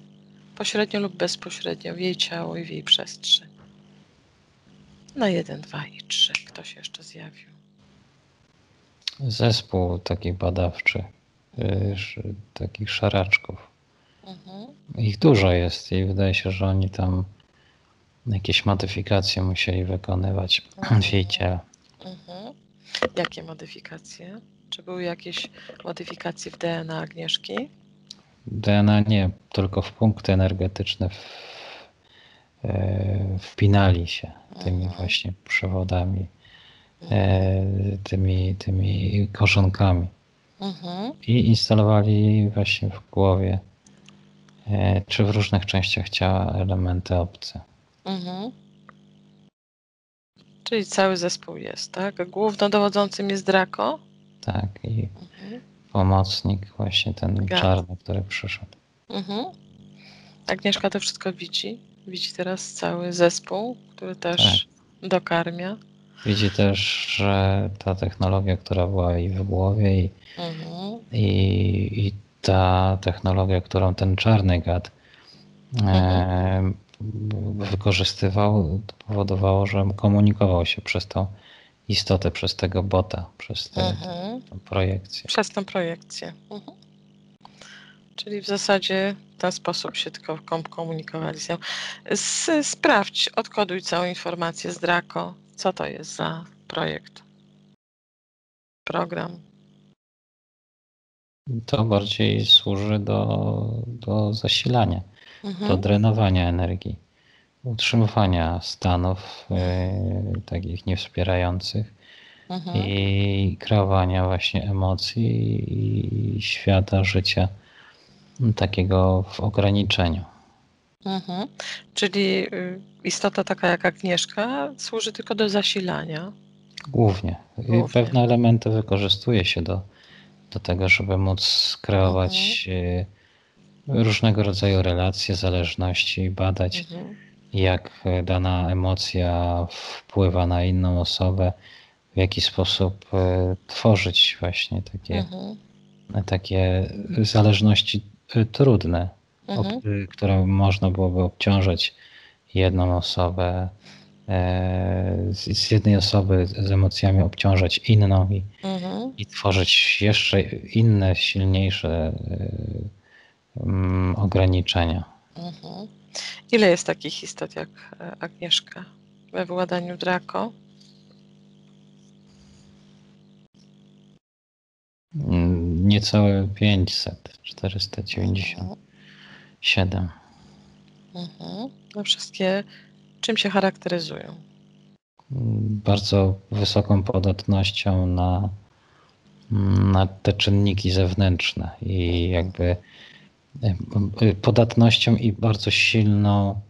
pośrednio lub bezpośrednio w jej ciało i w jej przestrzeń. Na jeden, dwa i trzy. Ktoś jeszcze zjawił. Zespół taki badawczy, takich szaraczków. Mhm. Ich dużo jest i wydaje się, że oni tam jakieś modyfikacje musieli wykonywać w jej ciele. Mhm. Jakie modyfikacje? Czy były jakieś modyfikacje w DNA Agnieszki? DNA nie, tylko w punkty energetyczne w, e, wpinali się tymi Mhm. właśnie przewodami, e, tymi, tymi korzonkami Mhm. i instalowali właśnie w głowie e, czy w różnych częściach ciała elementy obce. Mhm. Czyli cały zespół jest, tak? Głównodowodzącym jest Draco? Tak, i Mhm. pomocnik właśnie ten Gad. czarny, który przyszedł. Mhm. Agnieszka to wszystko widzi. Widzi teraz cały zespół, który też dokarmia. Widzi też, że ta technologia, która była jej w głowie i Mhm. I, I ta technologia, którą ten czarny gad e, wykorzystywał, powodowało, że komunikował się przez tą istotę, przez tego bota, przez tę Mhm. projekcję. Przez tę projekcję. Mhm. Czyli w zasadzie w ten sposób się tylko kom- komunikowali z nią. Sprawdź, odkoduj całą informację z Draco. Co to jest za projekt? Program. To bardziej służy do, do zasilania, do Mhm. drenowania energii, utrzymywania stanów yy, takich niewspierających Mhm. i kreowania właśnie emocji i świata życia takiego w ograniczeniu. Mhm. Czyli y, istota taka jak Agnieszka służy tylko do zasilania. Głównie. Głównie. Pewne elementy wykorzystuje się do, do tego, żeby móc kreować yy, różnego rodzaju relacje, zależności, badać Mhm. Jak dana emocja wpływa na inną osobę, w jaki sposób e, tworzyć właśnie takie, Mhm. takie zależności e, trudne, Mhm. e, które można byłoby obciążać jedną osobę, e, z, jednej osoby z emocjami obciążać inną i, Mhm. i tworzyć jeszcze inne, silniejsze e, ograniczenia. Mhm. Ile jest takich istot jak e, Agnieszka we władaniu Draco? Mm, Niecałe 500, 497. Mhm. No wszystkie czym się charakteryzują? Bardzo wysoką podatnością na, na te czynniki zewnętrzne i jakby podatnością i bardzo silną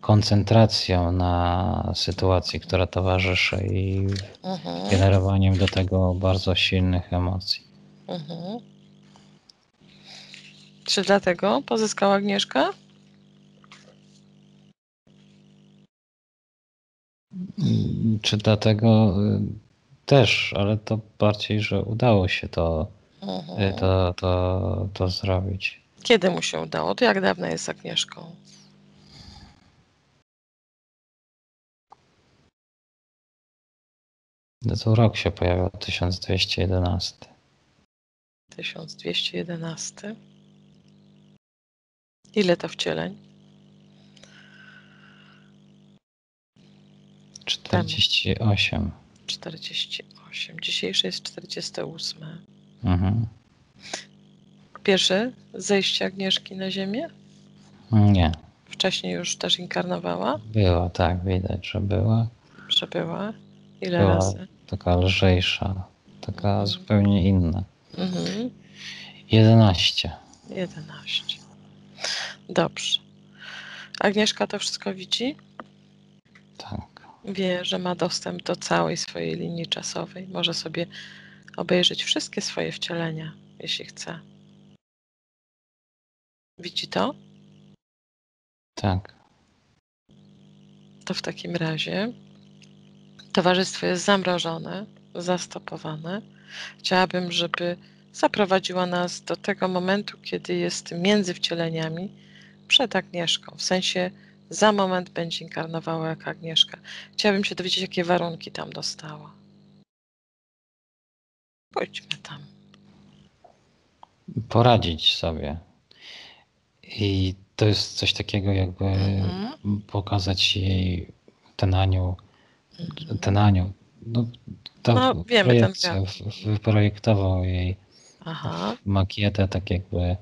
koncentracją na sytuacji, która towarzyszy i Mhm. generowaniem do tego bardzo silnych emocji. Mhm. Czy dlatego pozyskała Agnieszka? Mm, Czy dlatego y, też, ale to bardziej, że udało się to, y, Mhm. to, to, to zrobić. Kiedy mu się udało? To jak dawno jest Agnieszką? No to rok się pojawił, 1211. 1211. Ile to wcieleń? 48. 48. Dzisiejszy jest 48. Mhm. Pierwsze zejście Agnieszki na ziemię? Nie, Wcześniej już też inkarnowała? była, tak, widać, że była. Że była? Ile Była. razy? Taka lżejsza, taka Mhm. zupełnie inna. Mhm. 11. 11. Dobrze. Agnieszka to wszystko widzi? Tak. Wie, że ma dostęp do całej swojej linii czasowej. Może sobie obejrzeć wszystkie swoje wcielenia, jeśli chce. Widzi to? Tak. To w takim razie towarzystwo jest zamrożone, zastopowane. Chciałabym, żeby zaprowadziła nas do tego momentu, kiedy jest między wcieleniami przed Agnieszką. W sensie za moment będzie inkarnowała jak Agnieszka. Chciałabym się dowiedzieć, jakie warunki tam dostała. Pójdźmy tam. Poradzić sobie. I to jest coś takiego, jakby Mhm. pokazać jej ten anioł, Mhm. ten anioł. No, to No, wiemy, ten wyprojektował jej Aha. makietę, tak jakby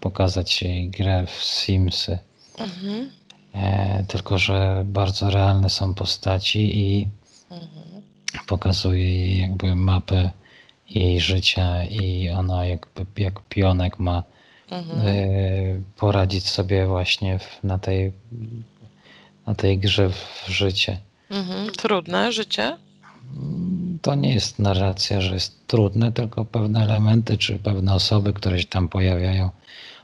pokazać jej grę w Simsy. Mhm. E, tylko, że bardzo realne są postaci i Mhm. pokazuje jej jakby mapę jej życia i ona jakby jak pionek ma Mhm. e, poradzić sobie właśnie w, na, tej, na tej grze w życie. Mhm. Trudne życie? To nie jest narracja, że jest trudne, tylko pewne elementy czy pewne osoby, które się tam pojawiają,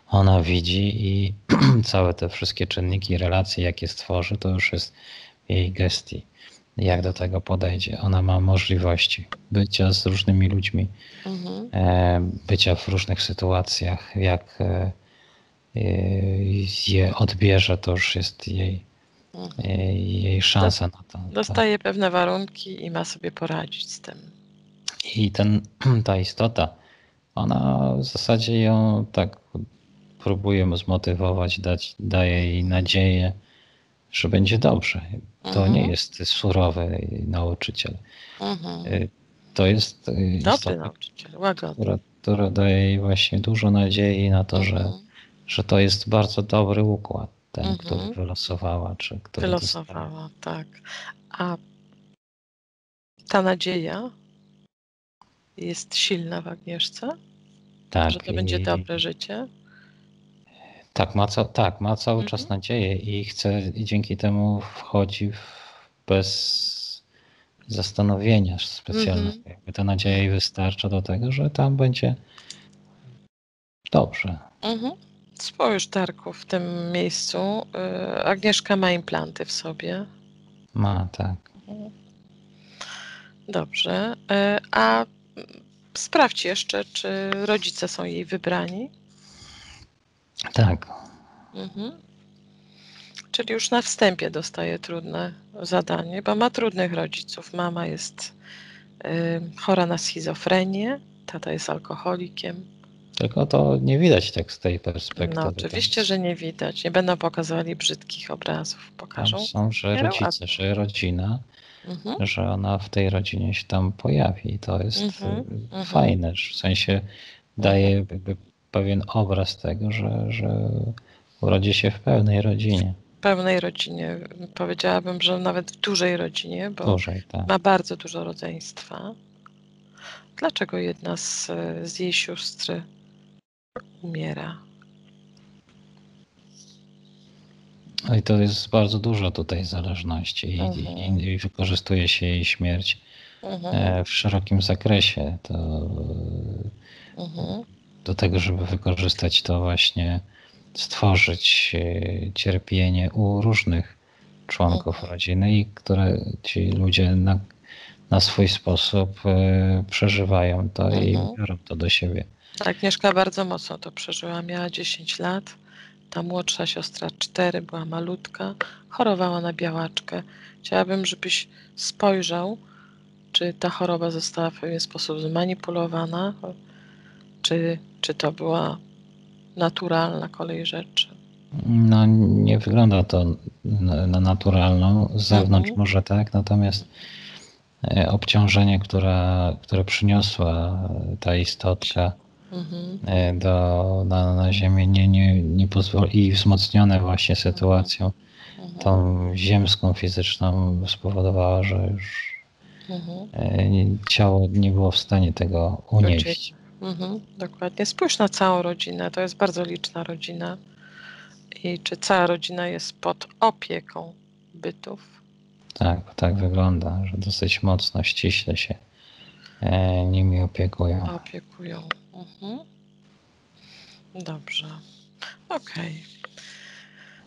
ona widzi i całe te wszystkie czynniki, relacje, jakie stworzy, to już jest w jej gestii. Jak do tego podejdzie. Ona ma możliwości bycia z różnymi ludźmi, Mhm. e, bycia w różnych sytuacjach. Jak e, e, je odbierze, to już jest jej, Mhm. jej szansa na to. Dostaje pewne warunki i ma sobie poradzić z tym. I ten, ta istota, ona w zasadzie ją tak próbuje zmotywować, dać, daje jej nadzieję, że będzie dobrze. To Mhm. nie jest surowy nauczyciel. Mhm. Y, To jest y, Dobry istota, nauczyciel, łagodny. która, która daje jej właśnie dużo nadziei na to, że, Mhm. że to jest bardzo dobry układ, ten, Mhm. który wylosowała, czy który dostała. Wylosowała, tak. A ta nadzieja jest silna w Agnieszce, Tak, że to będzie dobre życie. Tak, ma, ca- tak, ma cały Mhm. czas nadzieję i chce i dzięki temu wchodzi w, bez zastanowienia specjalnego. Mhm. Jakby ta nadzieja jej wystarcza do tego, że tam będzie dobrze. Mhm. Spójrz, Darku, w tym miejscu. y, Agnieszka ma implanty w sobie. Ma, tak. Dobrze. Y, A mm, sprawdź jeszcze, czy rodzice są jej wybrani. Tak. Mhm. Czyli już na wstępie dostaje trudne zadanie, bo ma trudnych rodziców. Mama jest y, chora na schizofrenię, tata jest alkoholikiem. Tylko to nie widać tak z tej perspektywy. No oczywiście, Tam- że nie widać. Nie będą pokazywali brzydkich obrazów. Tam Pokażą. są, że rodzice, że rodzina, Mhm. że ona w tej rodzinie się tam pojawi. I to jest Mhm, y, mhm. fajne, w sensie daje jakby pewien obraz tego, że, że urodzi się w pełnej rodzinie. W pełnej rodzinie. Powiedziałabym, że nawet w dużej rodzinie, bo Dużej, tak. ma bardzo dużo rodzeństwa. Dlaczego jedna z, z jej sióstr umiera? No i to jest bardzo dużo tutaj zależności i, Mhm. i, i wykorzystuje się jej śmierć Mhm. e, w szerokim zakresie. To Mhm. Do tego, żeby wykorzystać to właśnie, stworzyć e, cierpienie u różnych członków Mhm. rodziny i które ci ludzie na, na swój sposób e, przeżywają to i Mhm. biorą to do siebie. Agnieszka bardzo mocno to przeżyła. Miała 10 lat. Ta młodsza siostra 4, była malutka, chorowała na białaczkę. Chciałabym, żebyś spojrzał, czy ta choroba została w pewien sposób zmanipulowana, czy, czy to była naturalna kolej rzeczy. No, nie wygląda to na, na naturalną. Z zewnątrz Mhm. może tak, natomiast e, obciążenie, która, które przyniosła ta istotka Mhm. e, do, na, na Ziemię nie, nie, nie pozwoli i wzmocnione właśnie sytuacją Mhm. tą ziemską, fizyczną spowodowała, że już Mhm. e, ciało nie było w stanie tego unieść. Mhm, dokładnie. Spójrz na całą rodzinę. To jest bardzo liczna rodzina. I czy cała rodzina jest pod opieką bytów? Tak, tak wygląda, że dosyć mocno, ściśle się e, nimi opiekują. Opiekują. Mhm. Dobrze. Okej.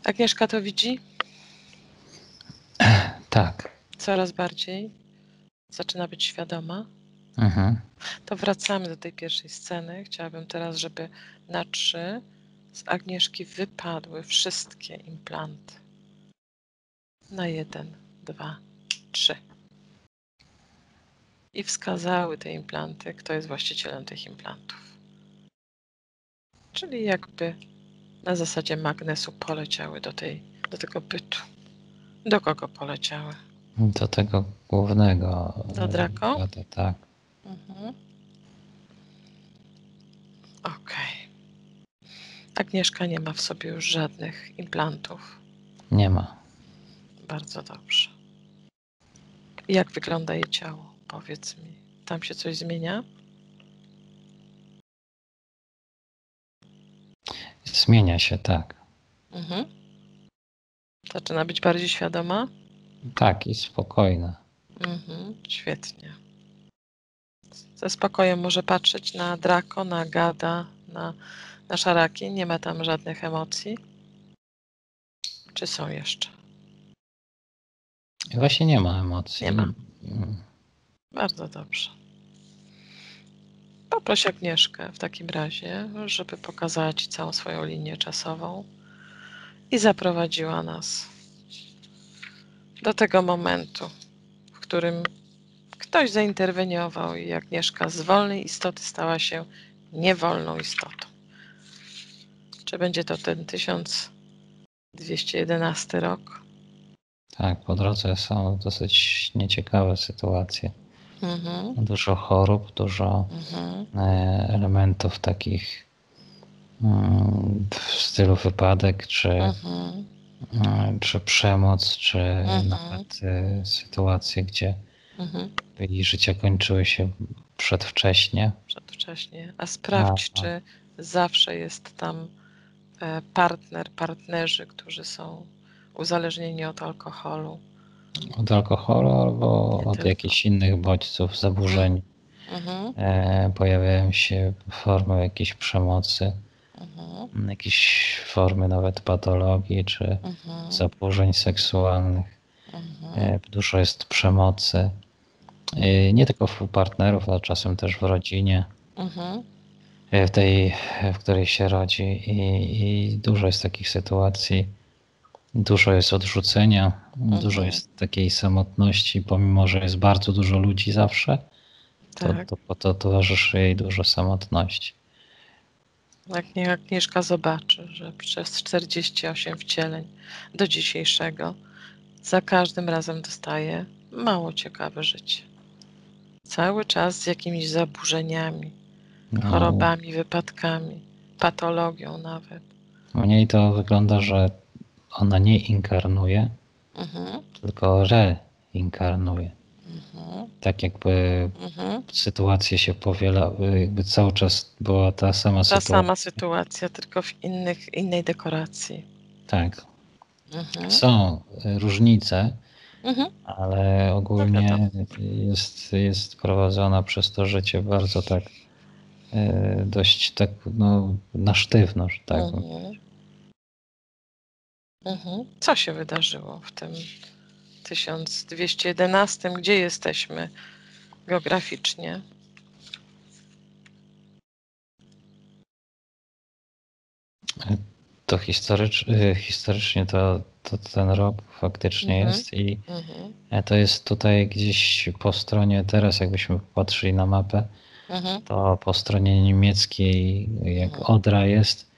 Agnieszka to widzi Tak. coraz bardziej. Zaczyna być świadoma. Mhm. To wracamy do tej pierwszej sceny. Chciałabym teraz, żeby na trzy z Agnieszki wypadły wszystkie implanty. Na jeden, dwa, trzy. I wskazały te implanty, kto jest właścicielem tych implantów. Czyli jakby na zasadzie magnesu poleciały do, tej, do tego bytu. Do kogo poleciały? Do tego głównego. Do Draco? Tak. Mhm. Okej. Agnieszka nie ma w sobie już żadnych implantów. Nie ma. Bardzo dobrze. Jak wygląda jej ciało? Powiedz mi. Tam się coś zmienia? Zmienia się, tak. Mhm. Zaczyna być bardziej świadoma? Tak, i spokojna. Mhm. Świetnie. Ze spokojem może patrzeć na Draco, na Gada, na, na Szaraki. Nie ma tam żadnych emocji. Czy są jeszcze? Właśnie nie ma emocji. Nie ma. Bardzo dobrze. Poproś Agnieszkę w takim razie, żeby pokazała Ci całą swoją linię czasową i zaprowadziła nas do tego momentu, w którym ktoś zainterweniował i Agnieszka z wolnej istoty stała się niewolną istotą. Czy będzie to ten 1211 rok? Tak, po drodze są dosyć nieciekawe sytuacje. Mhm. Dużo chorób, dużo Mhm. e, elementów takich mm, w stylu wypadek, czy, Mhm. e, czy przemoc, czy Mhm. nawet e, sytuacje, gdzie Mhm. jej życia kończyły się przedwcześnie. Przedwcześnie. A sprawdź, A, a. czy zawsze jest tam e, partner, partnerzy, którzy są uzależnieni od alkoholu. Od alkoholu albo Nie od tylko. jakichś innych bodźców, zaburzeń. Mhm. E, pojawiają się formy jakiejś przemocy, Mhm. jakieś formy nawet patologii czy Mhm. zaburzeń seksualnych. Mhm. E, Dużo jest przemocy. E, Nie tylko u partnerów, ale czasem też w rodzinie, Mhm. e, w tej, w której się rodzi. I, i dużo jest takich sytuacji. Dużo jest odrzucenia, dużo Mhm. jest takiej samotności, pomimo że jest bardzo dużo ludzi zawsze, to, Tak. to, to, to towarzyszy jej dużo samotności. Jak nie Agnieszka zobaczy, że przez 48 wcieleń do dzisiejszego za każdym razem dostaje mało ciekawe życie. Cały czas z jakimiś zaburzeniami, No, chorobami, wypadkami, patologią nawet. Mniej to wygląda, że ona nie inkarnuje, Mhm, tylko reinkarnuje. mhm, Tak jakby mhm. sytuacje się powielały, jakby cały czas była ta sama Ta sytuacja. sama sytuacja, tylko w innych, innej dekoracji. Tak, Mhm, są różnice, mhm, ale ogólnie jest, jest prowadzona przez to życie bardzo tak y, dość tak no, na sztywno, że tak. Mhm. Mhm. Co się wydarzyło w tym 1211? Gdzie jesteśmy geograficznie? To historycz, y, historycznie to, to ten rok faktycznie Mhm. jest i Mhm. e, to jest tutaj gdzieś po stronie, teraz jakbyśmy patrzyli na mapę, Mhm. to po stronie niemieckiej, jak Mhm. Odra jest,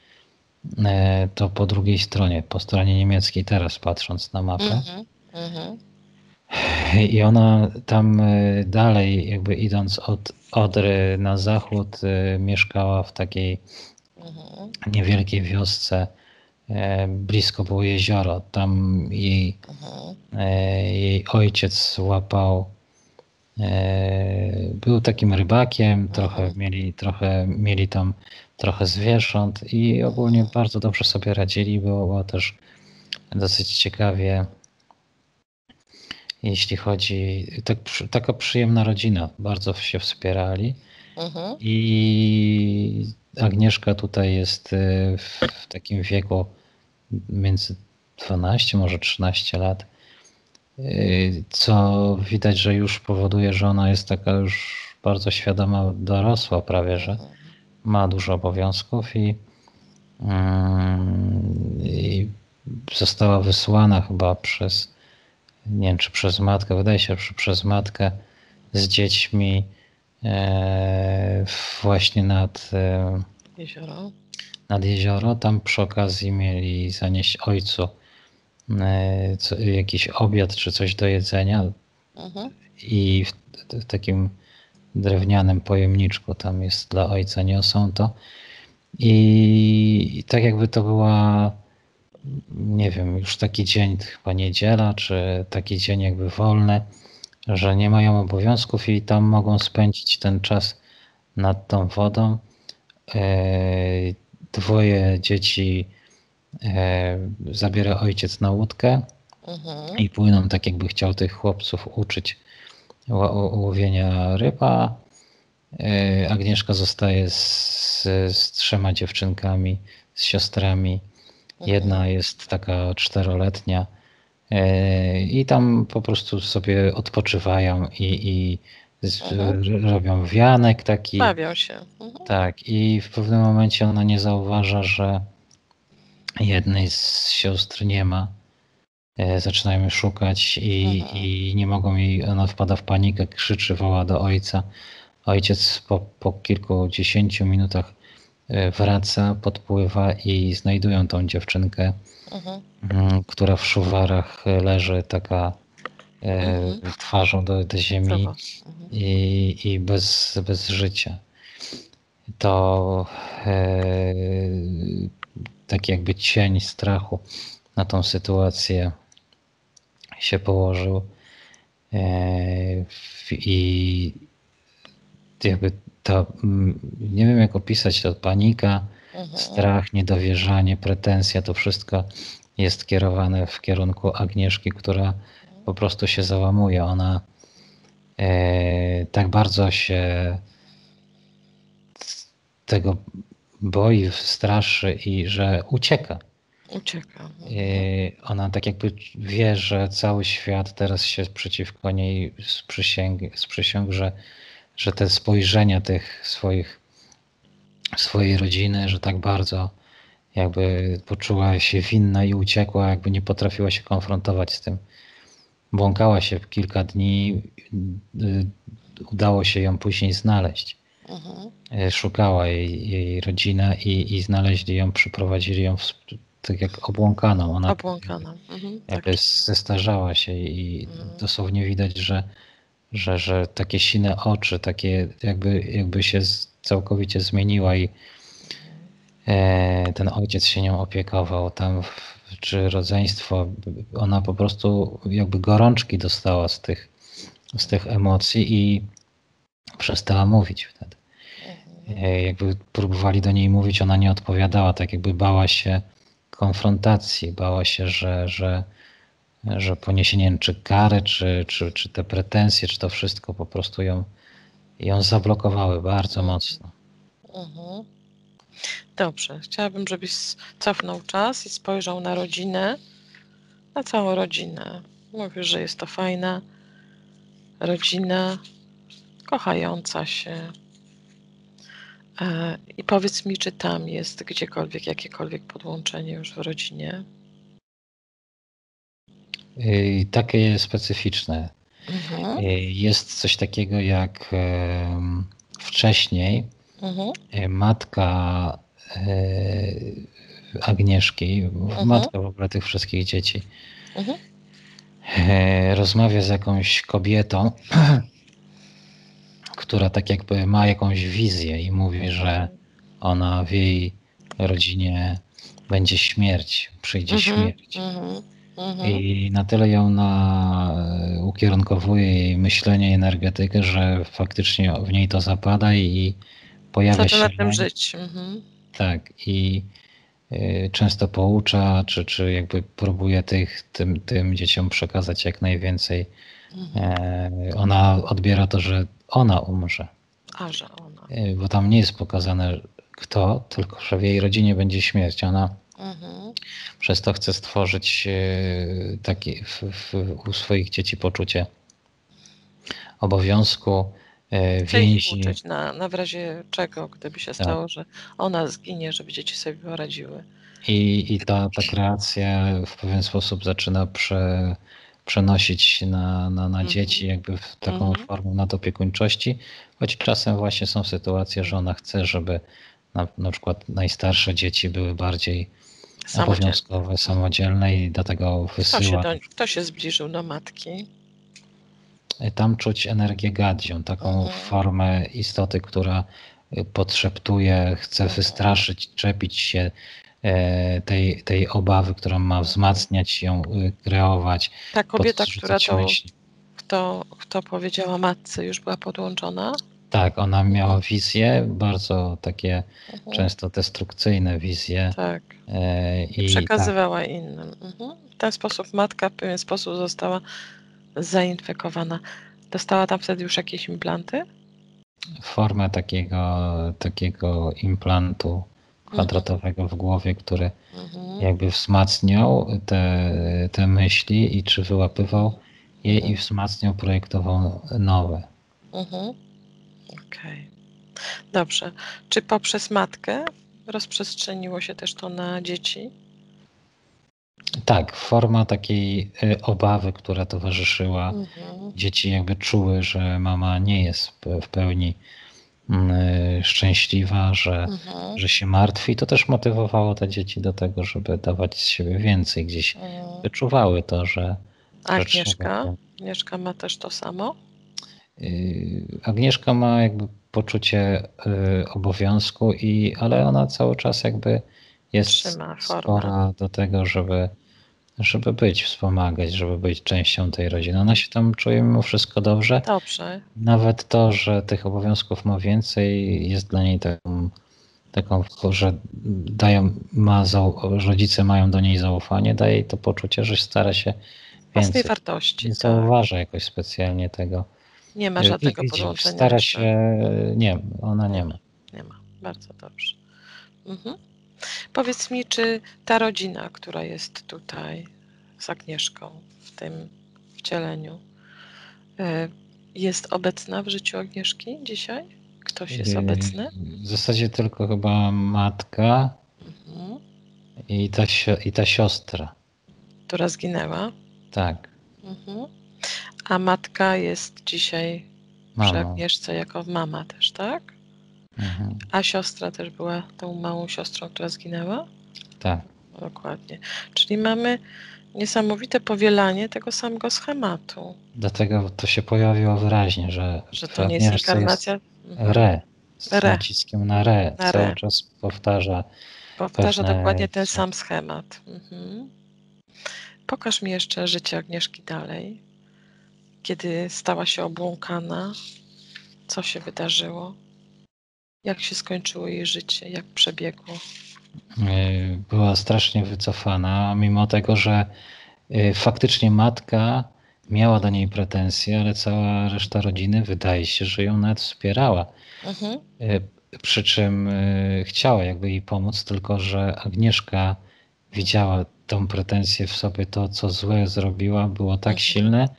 e, to po drugiej stronie, po stronie niemieckiej teraz patrząc na mapę. Mhm. Mhm. I ona tam e, dalej, jakby idąc od Odry na zachód, mieszkała w takiej niewielkiej wiosce. E, Blisko było jezioro. Tam jej, Mhm. e, jej ojciec łapał. e, Był takim rybakiem, trochę Mhm. mieli, trochę mieli tam trochę zwierząt i ogólnie bardzo dobrze sobie radzili. Było, było też dosyć ciekawie, jeśli chodzi. Tak, taka przyjemna rodzina, bardzo się wspierali. Mhm. I Agnieszka tutaj jest y, w, takim wieku między 12, może 13 lat, y, co widać, że już powoduje, że ona jest taka już bardzo świadoma, dorosła prawie, że ma dużo obowiązków i, mm, i została wysłana chyba przez, nie wiem czy przez matkę, wydaje się, że przez matkę z dziećmi właśnie nad, e, Jezioro. nad jezioro. Tam przy okazji mieli zanieść ojcu e, jakiś obiad czy coś do jedzenia Mhm. i w, w takim drewnianym pojemniczku tam jest dla ojca, niosą to. I, I tak jakby to była, nie wiem, już taki dzień, chyba niedziela, czy taki dzień jakby wolny, że nie mają obowiązków i tam mogą spędzić ten czas nad tą wodą. E, Dwoje dzieci e, zabiera ojciec na łódkę Mhm. i płyną tak jakby chciał tych chłopców uczyć ło- ło- łowienia ryba. E, Agnieszka zostaje z, z trzema dziewczynkami, z siostrami. Jedna jest taka czteroletnia i tam po prostu sobie odpoczywają i, i z, Mhm. robią wianek taki. Bawią się. Mhm. Tak, i w pewnym momencie ona nie zauważa, że jednej z sióstr nie ma. E, Zaczynają szukać i, Mhm. i nie mogą jej, ona wpada w panikę, krzyczy, woła do ojca. Ojciec po, po kilkudziesięciu minutach e, wraca, podpływa i znajdują tą dziewczynkę, Mhm. która w szuwarach leży taka e, Mhm. twarzą do, do ziemi. Mhm. i, i bez, bez życia. To e, tak jakby cień strachu na tą sytuację się położył e, i jakby mm, nie wiem jak opisać to, panika, Mhm. strach, niedowierzanie, pretensja, to wszystko jest kierowane w kierunku Agnieszki, która po prostu się załamuje. Ona e, tak bardzo się tego boi, straszy i że ucieka. Ucieka. Mhm. E, Ona tak jakby wie, że cały świat teraz się przeciwko niej sprzysięg, sprzysiągł, że, że te spojrzenia tych swoich, swojej rodziny, że tak bardzo jakby poczuła się winna i uciekła, jakby nie potrafiła się konfrontować z tym. Błąkała się kilka dni, y, udało się ją później znaleźć. Mhm. Y, Szukała jej, jej rodzina i, i znaleźli ją, przyprowadzili ją w, tak jak obłąkaną. Ona Obłąkana. Mhm. Tak. jakby zestarzała się i Mhm. dosłownie widać, że, że, że takie sine oczy, takie jakby, jakby się z- całkowicie zmieniła i e, ten ojciec się nią opiekował tam, czy rodzeństwo, ona po prostu jakby gorączki dostała z tych, z tych emocji i przestała mówić wtedy. Mhm. E, Jakby próbowali do niej mówić, ona nie odpowiadała, tak jakby bała się konfrontacji, bała się, że, że, że poniesie, nie wiem, czy karę, czy, czy, czy te pretensje, czy to wszystko po prostu ją, ją zablokowały bardzo mocno. Mhm. Dobrze. Chciałabym, żebyś cofnął czas i spojrzał na rodzinę, na całą rodzinę. Mówisz, że jest to fajna rodzina, kochająca się. E, I powiedz mi, czy tam jest gdziekolwiek jakiekolwiek podłączenie już w rodzinie? I takie specyficzne. Mhm. Y, Jest coś takiego jak wcześniej Mhm. y, matka y, Agnieszki, Mhm. matka w ogóle tych wszystkich dzieci, Mhm. e, rozmawia z jakąś kobietą, która tak jakby ma jakąś wizję i mówi, że ona w jej rodzinie będzie śmierć, przyjdzie Mhm. śmierć. Mhm. I na tyle ją na, ukierunkowuje jej myślenie i energetykę, że faktycznie w niej to zapada i pojawia się Zaczyna tym żyć. Mhm. Tak, i y, często poucza, czy, czy jakby próbuje tych, tym, tym dzieciom przekazać jak najwięcej. Mhm. E, Ona odbiera to, że ona umrze, A, że ona. y, bo tam nie jest pokazane kto, tylko że w jej rodzinie będzie śmierć. Ona Mhm. przez to chce stworzyć y, taki w, w, u swoich dzieci poczucie obowiązku, y, Chce ich więzi. uczyć na, na w razie czego, gdyby się Tak. stało, że ona zginie, żeby dzieci sobie poradziły. I, i ta, ta kreacja w pewien sposób zaczyna prze, przenosić się na, na, na Mhm. dzieci, jakby w taką Mhm. formę nadopiekuńczości, choć czasem właśnie są sytuacje, że ona chce, żeby na, na przykład najstarsze dzieci były bardziej Samodzielnie. obowiązkowe, samodzielne i dlatego Kto się, wysyła. do, kto się zbliżył do matki? Tam czuć energię gadzią, taką Mhm. formę istoty, która y, podszeptuje, chce Mhm. wystraszyć, czepić się e, tej, tej obawy, którą ma wzmacniać ją, kreować, Ta kobieta, która to, kto, kto powiedziała matce, już była podłączona? Tak, ona miała wizje, bardzo takie Mhm. często destrukcyjne wizje. Tak. e, I I tak, przekazywała innym. Mhm. W ten sposób matka w pewien sposób została zainfekowana. Dostała tam wtedy już jakieś implanty? formę takiego, takiego implantu kwadratowego w głowie, który Mhm. jakby wzmacniał te, te myśli i czy wyłapywał je Mhm. i wzmacniał, projektował nowe. Mhm. Okej. Dobrze. Czy poprzez matkę rozprzestrzeniło się też to na dzieci? Tak, forma takiej y, obawy, która towarzyszyła. Mhm. Dzieci jakby czuły, że mama nie jest w pełni mm, szczęśliwa, że, Mhm. że się martwi. To też motywowało te dzieci do tego, żeby dawać z siebie więcej. Gdzieś Mhm. wyczuwały to, że, A Agnieszka? Agnieszka ma też to samo? Yy, Agnieszka ma jakby poczucie yy, obowiązku, i, ale ona cały czas jakby jest spora do tego, żeby, żeby być, wspomagać, żeby być częścią tej rodziny. Ona się tam czuje mimo wszystko dobrze. Dobrze. Nawet to, że tych obowiązków ma więcej, jest dla niej taką, taką że dają, ma, rodzice mają do niej zaufanie, daje jej to poczucie, że stara się Własnej więcej. wartości. Nie Tak. zauważa jakoś specjalnie tego. Nie ma Widzi- żadnego widzi, podłączenia. Stara się, nie, ona nie ma. Nie ma. Bardzo dobrze. Mhm. Powiedz mi, czy ta rodzina, która jest tutaj z Agnieszką w tym wcieleniu, y, jest obecna w życiu Agnieszki dzisiaj? Ktoś jest obecny? W zasadzie tylko chyba matka Mhm. i ta, i ta siostra. Która zginęła? Tak, Mhm. A matka jest dzisiaj przy mama. Agnieszce jako mama też, tak? Mhm. A siostra też była tą małą siostrą, która zginęła? Tak. Dokładnie. Czyli mamy niesamowite powielanie tego samego schematu, Dlatego to się pojawiło wyraźnie, że, że to nie jest inkarnacja. Mhm. re, z Re. naciskiem na re. Na Cały re. czas powtarza. Powtarza dokładnie ten sam schemat. Mhm. Pokaż mi jeszcze życie Agnieszki dalej. Kiedy stała się obłąkana, co się wydarzyło? Jak się skończyło jej życie? Jak przebiegło? y, Była strasznie wycofana, mimo tego, że y, faktycznie matka miała do niej pretensje, ale cała reszta rodziny wydaje się, że ją nawet wspierała. Mhm. Y, Przy czym chciała jakby jej pomóc, tylko że Agnieszka widziała tą pretensję w sobie, to co złe zrobiła, było tak Mhm. silne,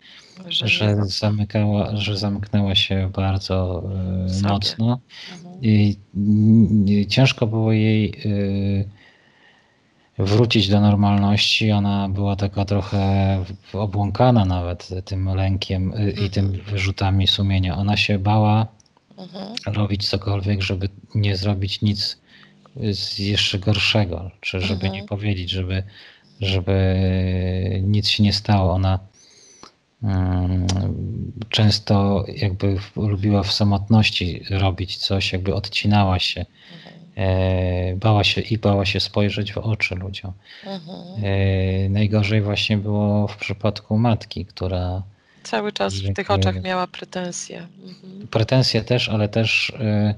Że że za- zamykała, że zamknęła się bardzo y, Sobie. mocno Mhm. i ciężko było jej y, wrócić do normalności. Ona była taka trochę obłąkana nawet tym lękiem y, i tym wyrzutami sumienia. Ona się bała Mhm. robić cokolwiek, żeby nie zrobić nic jeszcze gorszego, czy żeby Mhm. nie powiedzieć, żeby, żeby nic się nie stało. Ona często jakby lubiła w samotności robić coś, jakby odcinała się, Mhm. e, bała się i bała się spojrzeć w oczy ludziom. Mhm. E, najgorzej właśnie było w przypadku matki, która Cały czas w tych oczach miała pretensje. Mhm. pretensje też, ale też y,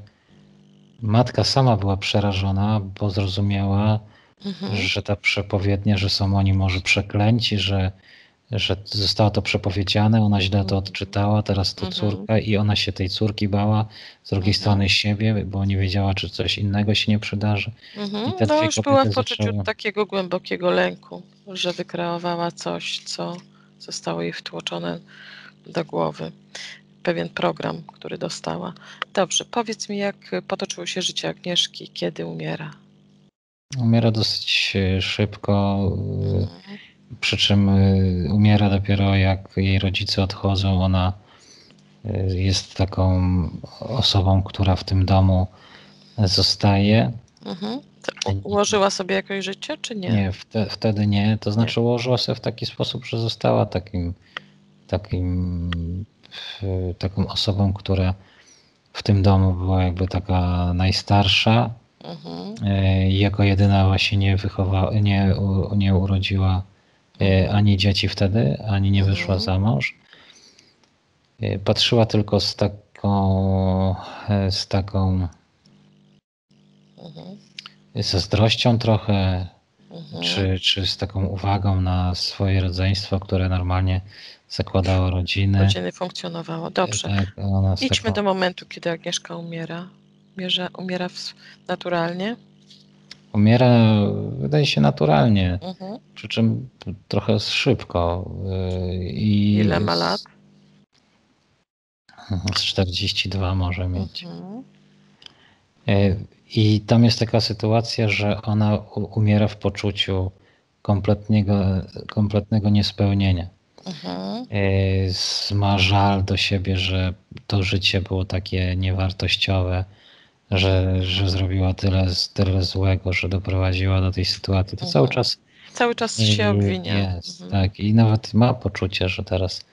matka sama była przerażona, bo zrozumiała, Mhm. że ta przepowiednia, że są oni może przeklęci, że, że zostało to przepowiedziane, ona źle to Mhm. odczytała, teraz to Mhm. córka i ona się tej córki bała, z drugiej Mhm. strony siebie, bo nie wiedziała, czy coś innego się nie przydarzy. Mhm. No już była w poczuciu zaczęły- takiego głębokiego lęku, że wykreowała coś, co zostało jej wtłoczone do głowy. Pewien program, który dostała. Dobrze, powiedz mi, jak potoczyło się życie Agnieszki, kiedy umiera? Umiera dosyć szybko, Mhm. Przy czym y, umiera dopiero jak jej rodzice odchodzą. Ona y, jest taką osobą, która w tym domu zostaje. Mhm. Ułożyła sobie jakoś życie, czy nie? Nie, wte, wtedy nie. To znaczy ułożyła sobie w taki sposób, że została takim, takim taką osobą, która w tym domu była jakby taka najstarsza. Mhm. Y, Jako jedyna właśnie nie wychowała, nie, nie urodziła ani dzieci wtedy, ani nie wyszła Mhm. za mąż. Y, Patrzyła tylko z taką, y, z taką Mhm. zazdrością trochę, Mhm. czy, czy z taką uwagą na swoje rodzeństwo, które normalnie zakładało rodziny. Rodziny funkcjonowało. Dobrze. Tak, Idźmy taką, do momentu, kiedy Agnieszka umiera. Mierza, umiera w, naturalnie. Umiera, wydaje się, naturalnie, Mhm. przy czym trochę szybko. y, I Ile ma lat? Z 42 może mieć. Mhm. Y, I tam jest taka sytuacja, że ona umiera w poczuciu kompletnego, kompletnego niespełnienia. Mhm. y, ma żal do siebie, że to życie było takie niewartościowe, że, że zrobiła tyle, tyle złego, że doprowadziła do tej sytuacji. To cały Mhm. czas Cały czas się obwinia. jest, Mhm. tak. I nawet ma poczucie, że teraz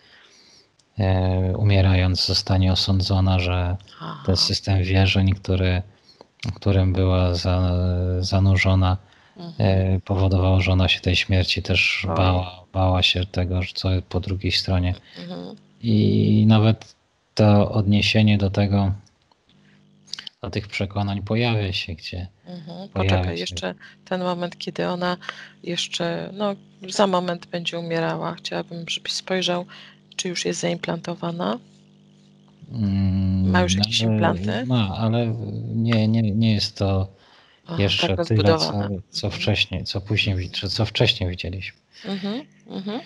e, umierając zostanie osądzona, że Aha. ten system wierzeń, który, którym była za, zanurzona, Mhm. e, powodowało, że ona się tej śmierci też Oj. bała, bała się tego, co po drugiej stronie. Mhm. I nawet to odniesienie do tego, do tych przekonań pojawia się, gdzie Mhm. Poczekaj, się. jeszcze ten moment, kiedy ona jeszcze, no za moment będzie umierała. Chciałabym, żebyś spojrzał, czy już jest zaimplantowana. mm, Ma już jakieś ale- implanty? Ma, ale nie, nie, nie jest to Aha, jeszcze tak tyle, co, co Mhm. wcześniej, co później, co wcześniej widzieliśmy. Mhm. Mhm.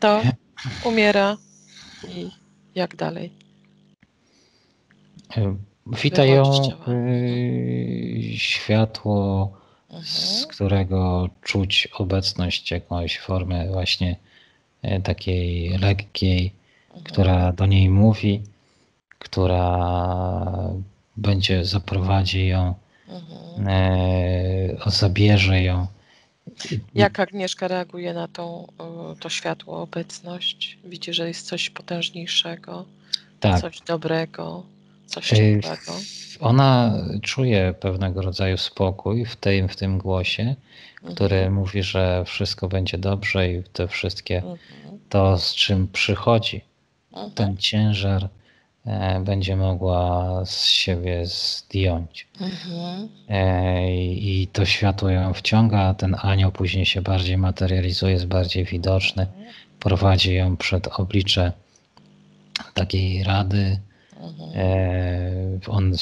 To umiera i jak dalej? Wita ją z y, światło, z Mhm. którego czuć obecność jakiejś formy właśnie e, takiej lekkiej, Mhm. która do niej mówi, która będzie zaprowadzi ją, Mhm. e, zabierze ją. Jak Agnieszka reaguje na tą, to światło, obecność? Widzi, że jest coś potężniejszego, tak, coś dobrego, coś. Ona czuje pewnego rodzaju spokój w tym, w tym głosie, który Mhm. mówi, że wszystko będzie dobrze i te wszystkie Mhm. to, z czym przychodzi, Mhm. ten ciężar e, będzie mogła z siebie zdjąć. Mhm. E, I to światło ją wciąga, a ten anioł później się bardziej materializuje, jest bardziej widoczny, prowadzi ją przed oblicze takiej rady. Mhm. E, On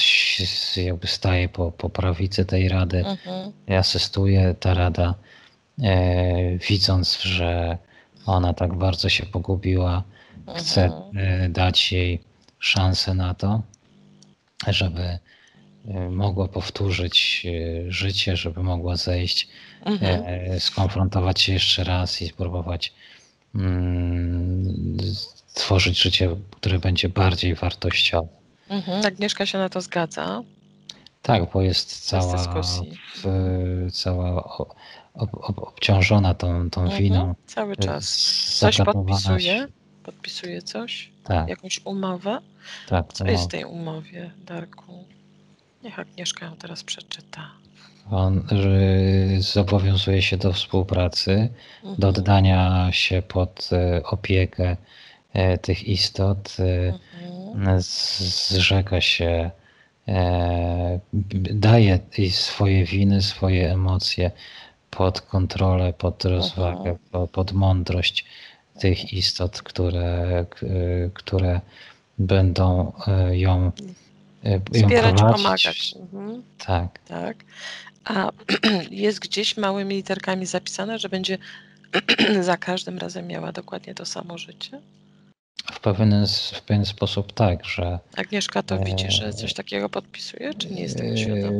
jakby staje po, po prawicy tej rady, Mhm. i asystuje ta rada, e, widząc, że ona tak bardzo się pogubiła, chce Mhm. dać jej szansę na to, żeby e, mogła powtórzyć e, życie, żeby mogła zejść, Mhm. skonfrontować się jeszcze raz i spróbować mm, stworzyć życie, które będzie bardziej wartościowe. Mhm. Agnieszka się na to zgadza. Tak, bo jest cała, w, cała ob, ob, obciążona tą, tą Mhm. winą. Cały czas. z- Coś podpisuje? Podpisuje coś? Tak, Jakąś umowę? tak. Co jest w tej umowie, Darku? Niech Agnieszka ją teraz przeczyta. On y, zobowiązuje się do współpracy, do Mhm. oddania się pod e, opiekę e, tych istot, e, Mhm. zrzeka się, daje swoje winy, swoje emocje pod kontrolę, pod rozwagę, Mhm. po- pod mądrość tych istot, które, które będą ją, Wspierać, prowadzić. pomagać. Mhm. Tak. Tak. A jest gdzieś małymi literkami zapisane, że będzie za każdym razem miała dokładnie to samo życie? W pewien, w pewien sposób tak, że Agnieszka to widzi, że coś takiego podpisuje, czy nie jest tego świadoma?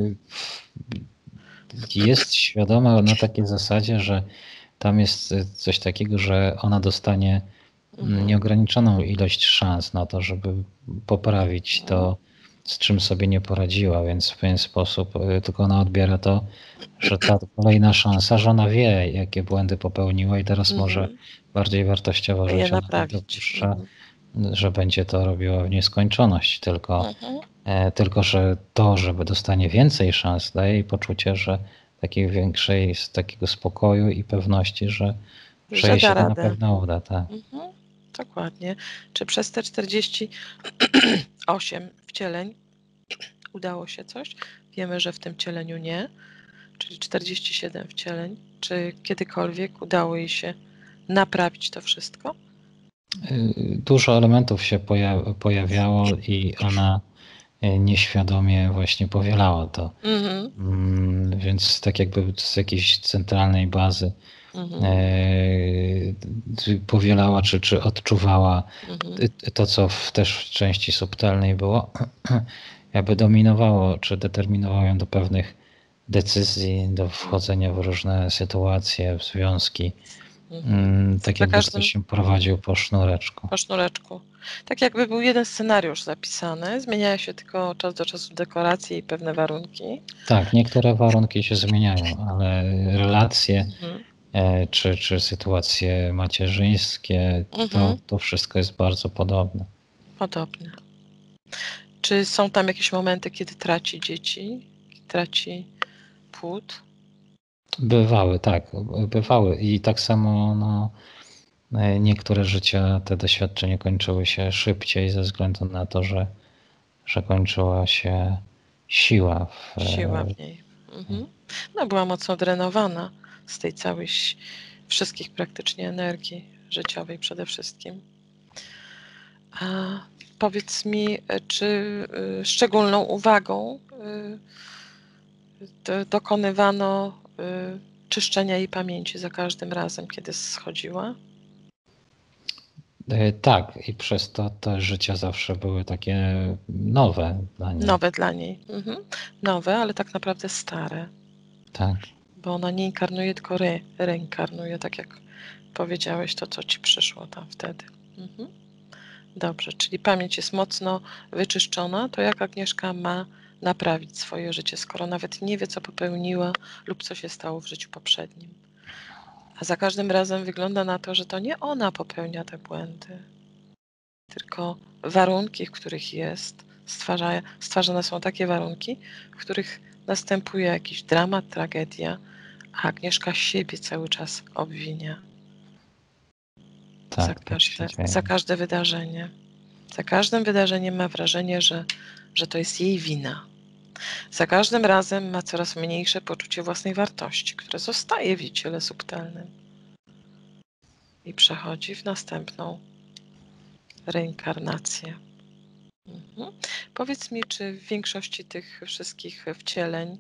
Jest świadoma na takiej zasadzie, że tam jest y, coś takiego, że ona dostanie Mhm. nieograniczoną ilość szans na to, żeby poprawić to, z czym sobie nie poradziła, więc w pewien sposób y, tylko ona odbiera to, że ta kolejna szansa, że ona wie, jakie błędy popełniła i teraz może Mhm. bardziej wartościowo żyć. Ona naprawić. dopuszcza, Mhm. że będzie to robiła w nieskończoność, tylko Mhm. E, Tylko, że to, żeby dostanie więcej szans, daje jej poczucie, że takiej większej, z takiego spokoju i pewności, że, że Że jej się to na pewno uda. Tak. Mhm. Dokładnie. Czy przez te 48 wcieleń udało się coś? Wiemy, że w tym cieleniu nie, czyli 47 wcieleń. Czy kiedykolwiek udało jej się naprawić to wszystko? Y, Dużo elementów się poja- pojawiało i ona y, nieświadomie właśnie powielała to. Mhm. Mm, Więc tak jakby z jakiejś centralnej bazy Mhm. e, powielała czy, czy odczuwała Mhm. to, co w, też w części subtelnej było, jakby dominowało, czy determinowało ją do pewnych decyzji, do wchodzenia w różne sytuacje, w związki, Mhm. Mm, tak jakby każdym- ktoś się prowadził po sznureczku. Po sznureczku. Tak jakby był jeden scenariusz zapisany, zmieniają się tylko od czasu do czasu dekoracje i pewne warunki. Tak, niektóre warunki się zmieniają, ale relacje Mhm. E, czy, czy sytuacje macierzyńskie, to, Mhm. to wszystko jest bardzo podobne. Podobne. Czy są tam jakieś momenty, kiedy traci dzieci, traci płód? Bywały, tak, bywały i tak samo no, e, niektóre życia, te doświadczenia kończyły się szybciej ze względu na to, że, że kończyła się siła w, e, Siła w niej. Mhm. No, była mocno drenowana z tej całej, wszystkich praktycznie energii życiowej przede wszystkim. A powiedz mi, e, czy y, szczególną uwagą do- dokonywano czyszczenia jej pamięci za każdym razem, kiedy schodziła? E, Tak, i przez to te życia zawsze były takie nowe dla niej. Nowe dla niej. Mhm. Nowe, ale tak naprawdę stare. Tak, Bo ona nie inkarnuje, tylko re, reinkarnuje, tak jak powiedziałeś, to co ci przyszło tam wtedy. Mhm. Dobrze, czyli pamięć jest mocno wyczyszczona, to jak Agnieszka ma naprawić swoje życie, skoro nawet nie wie, co popełniła lub co się stało w życiu poprzednim. A za każdym razem wygląda na to, że to nie ona popełnia te błędy, tylko warunki, w których jest, stwarza, stwarzane są takie warunki, w których następuje jakiś dramat, tragedia, a Agnieszka siebie cały czas obwinia tak. za, tak każde, za każde wydarzenie. Za każdym wydarzeniem ma wrażenie, że, że to jest jej wina. Za każdym razem ma coraz mniejsze poczucie własnej wartości, które zostaje w jej ciele subtelnym i przechodzi w następną reinkarnację. Mhm. Powiedz mi, czy w większości tych wszystkich wcieleń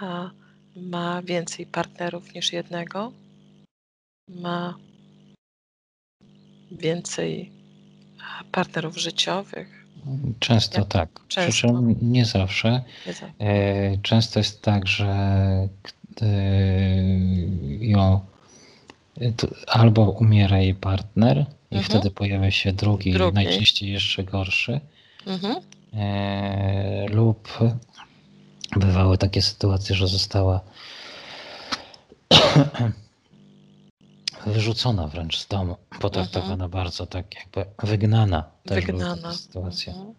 a, ma więcej partnerów niż jednego? Ma więcej partnerów życiowych? Często Jak- tak. Przy często. czym nie zawsze. Nie za- E, Często jest tak, że e, ją e, albo umiera jej partner i Mhm. wtedy pojawia się drugi, Drugi. najczęściej jeszcze gorszy, Mhm. lub bywały takie sytuacje, że została wyrzucona wręcz z domu, potraktowana bardzo tak jakby wygnana. Też Wygnana. takie sytuacje. Mhm.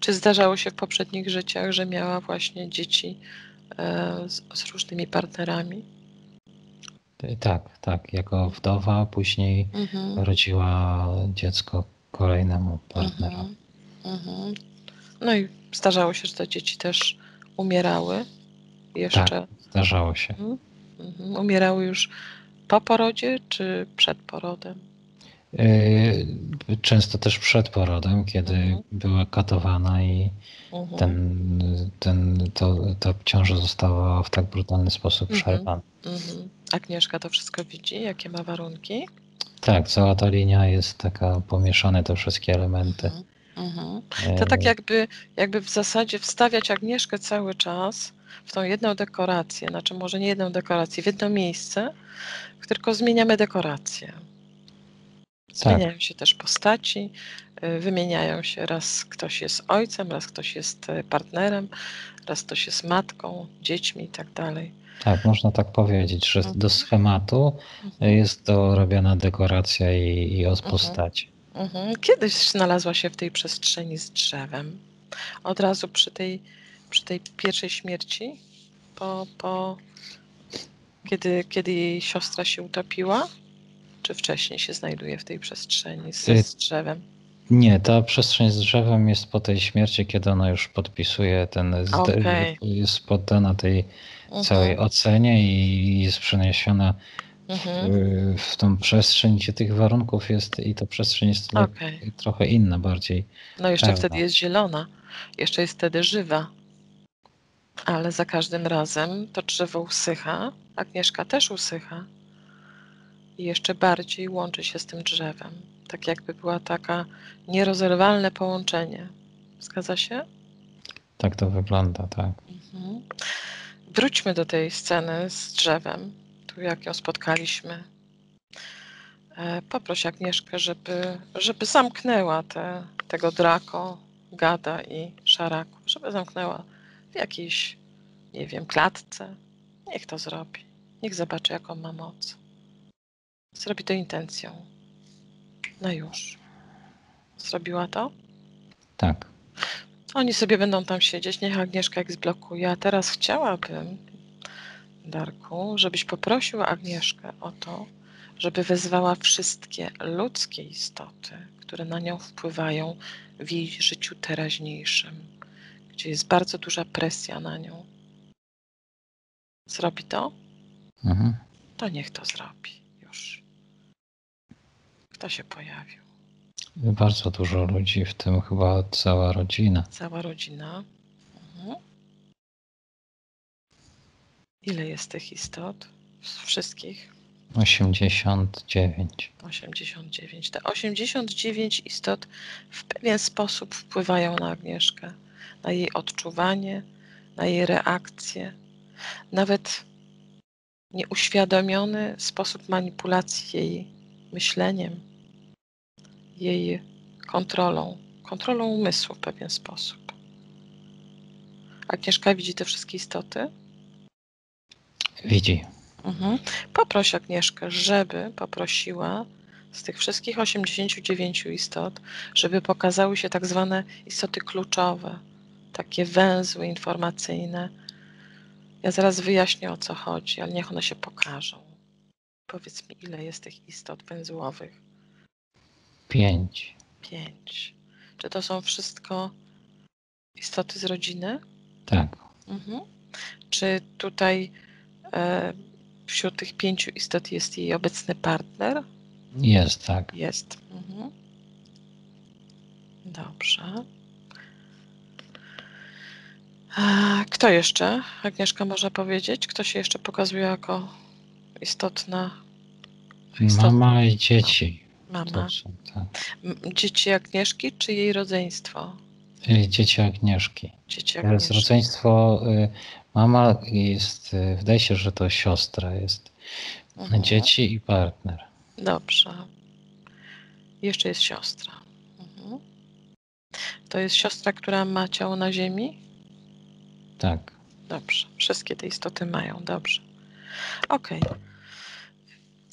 Czy zdarzało się w poprzednich życiach, że miała właśnie dzieci e, z, z różnymi partnerami? E, Tak, tak, jako wdowa, później Mhm. rodziła dziecko kolejnemu partnerowi. Mhm. Mhm. No i zdarzało się, że te dzieci też umierały jeszcze. Zdarzało się. Mhm. Umierały już po porodzie czy przed porodem? E, Często też przed porodem, kiedy Mhm. była katowana i Mhm. ten, ten, to, ta ciąża została w tak brutalny sposób Mhm. przerwana. Mhm. Agnieszka to wszystko widzi, jakie ma warunki? Tak, cała ta linia jest taka pomieszane te wszystkie elementy. Mhm. Mhm. To tak jakby, jakby w zasadzie wstawiać Agnieszkę cały czas w tą jedną dekorację, znaczy może nie jedną dekorację, w jedno miejsce, tylko zmieniamy dekorację. Zmieniają się też postaci, y, wymieniają się raz ktoś jest ojcem, raz ktoś jest y, partnerem, raz ktoś jest matką, dziećmi i tak dalej. Tak, można tak powiedzieć, że Mhm. do schematu Mhm. jest dorobiona dekoracja i, i od Mhm. postaci. Mhm. Kiedyś znalazła się w tej przestrzeni z drzewem. Od razu przy tej, przy tej pierwszej śmierci, po, po, kiedy, kiedy jej siostra się utopiła, czy wcześniej się znajduje w tej przestrzeni z, Y- z drzewem? Nie, ta przestrzeń z drzewem jest po tej śmierci, kiedy ona już podpisuje ten, Okej. jest poddana tej całej Mhm, ocenie i jest przeniesiona mhm. w, w tą przestrzeń, gdzie tych warunków jest i ta przestrzeń jest Okej. trochę inna, bardziej. No jeszcze Pełna. wtedy jest zielona, jeszcze jest wtedy żywa. Ale za każdym razem to drzewo usycha, Agnieszka też usycha i jeszcze bardziej łączy się z tym drzewem. Tak jakby była taka nierozerwalne połączenie. Zgadza się? Tak to wygląda, tak. Mhm. Wróćmy do tej sceny z drzewem, tu jak ją spotkaliśmy. E, Poproś Agnieszkę, żeby, żeby zamknęła te, tego Drako, Gada i Szaraku, żeby zamknęła w jakiejś, nie wiem, klatce. Niech to zrobi. Niech zobaczy, jaką ma moc. Zrobi to intencją. No już. Zrobiła to? Tak. Oni sobie będą tam siedzieć, niech Agnieszka ich zblokuje. A teraz chciałabym, Darku, żebyś poprosił Agnieszkę o to, żeby wezwała wszystkie ludzkie istoty, które na nią wpływają w jej życiu teraźniejszym, gdzie jest bardzo duża presja na nią. Zrobi to? Mhm. To niech to zrobi już. Kto się pojawił? Bardzo dużo ludzi, w tym chyba cała rodzina. Cała rodzina. Mhm. Ile jest tych istot? Z Wszystkich? 89. 89. Te 89 istot w pewien sposób wpływają na Agnieszkę, na jej odczuwanie, na jej reakcje, nawet nieuświadomiony sposób manipulacji jej myśleniem, jej kontrolą, kontrolą umysłu w pewien sposób. Agnieszka widzi te wszystkie istoty? Widzi. Mhm. Poproś Agnieszkę, żeby poprosiła z tych wszystkich 89 istot, żeby pokazały się tak zwane istoty kluczowe, takie węzły informacyjne. Ja zaraz wyjaśnię o co chodzi, ale niech one się pokażą. Powiedz mi, ile jest tych istot węzłowych? 5. Pięć. Czy to są wszystko istoty z rodziny? Tak. Mhm. Czy tutaj wśród tych pięciu istot jest jej obecny partner? Jest tak. Jest. Mhm. Dobrze. A kto jeszcze? Agnieszka może powiedzieć? Kto się jeszcze pokazuje jako istotna Istotna. Mama i dzieci. mama? To są, tak. Dzieci Agnieszki czy jej rodzeństwo? Y, Dzieci Agnieszki. Dzieci Agnieszki. rodzeństwo. Mama jest, y, wydaje się, że to siostra jest. Mhm. Dzieci i partner. Dobrze. Jeszcze jest siostra. Mhm. To jest siostra, która ma ciało na ziemi? Tak. Dobrze. Wszystkie te istoty mają. Dobrze. Okej.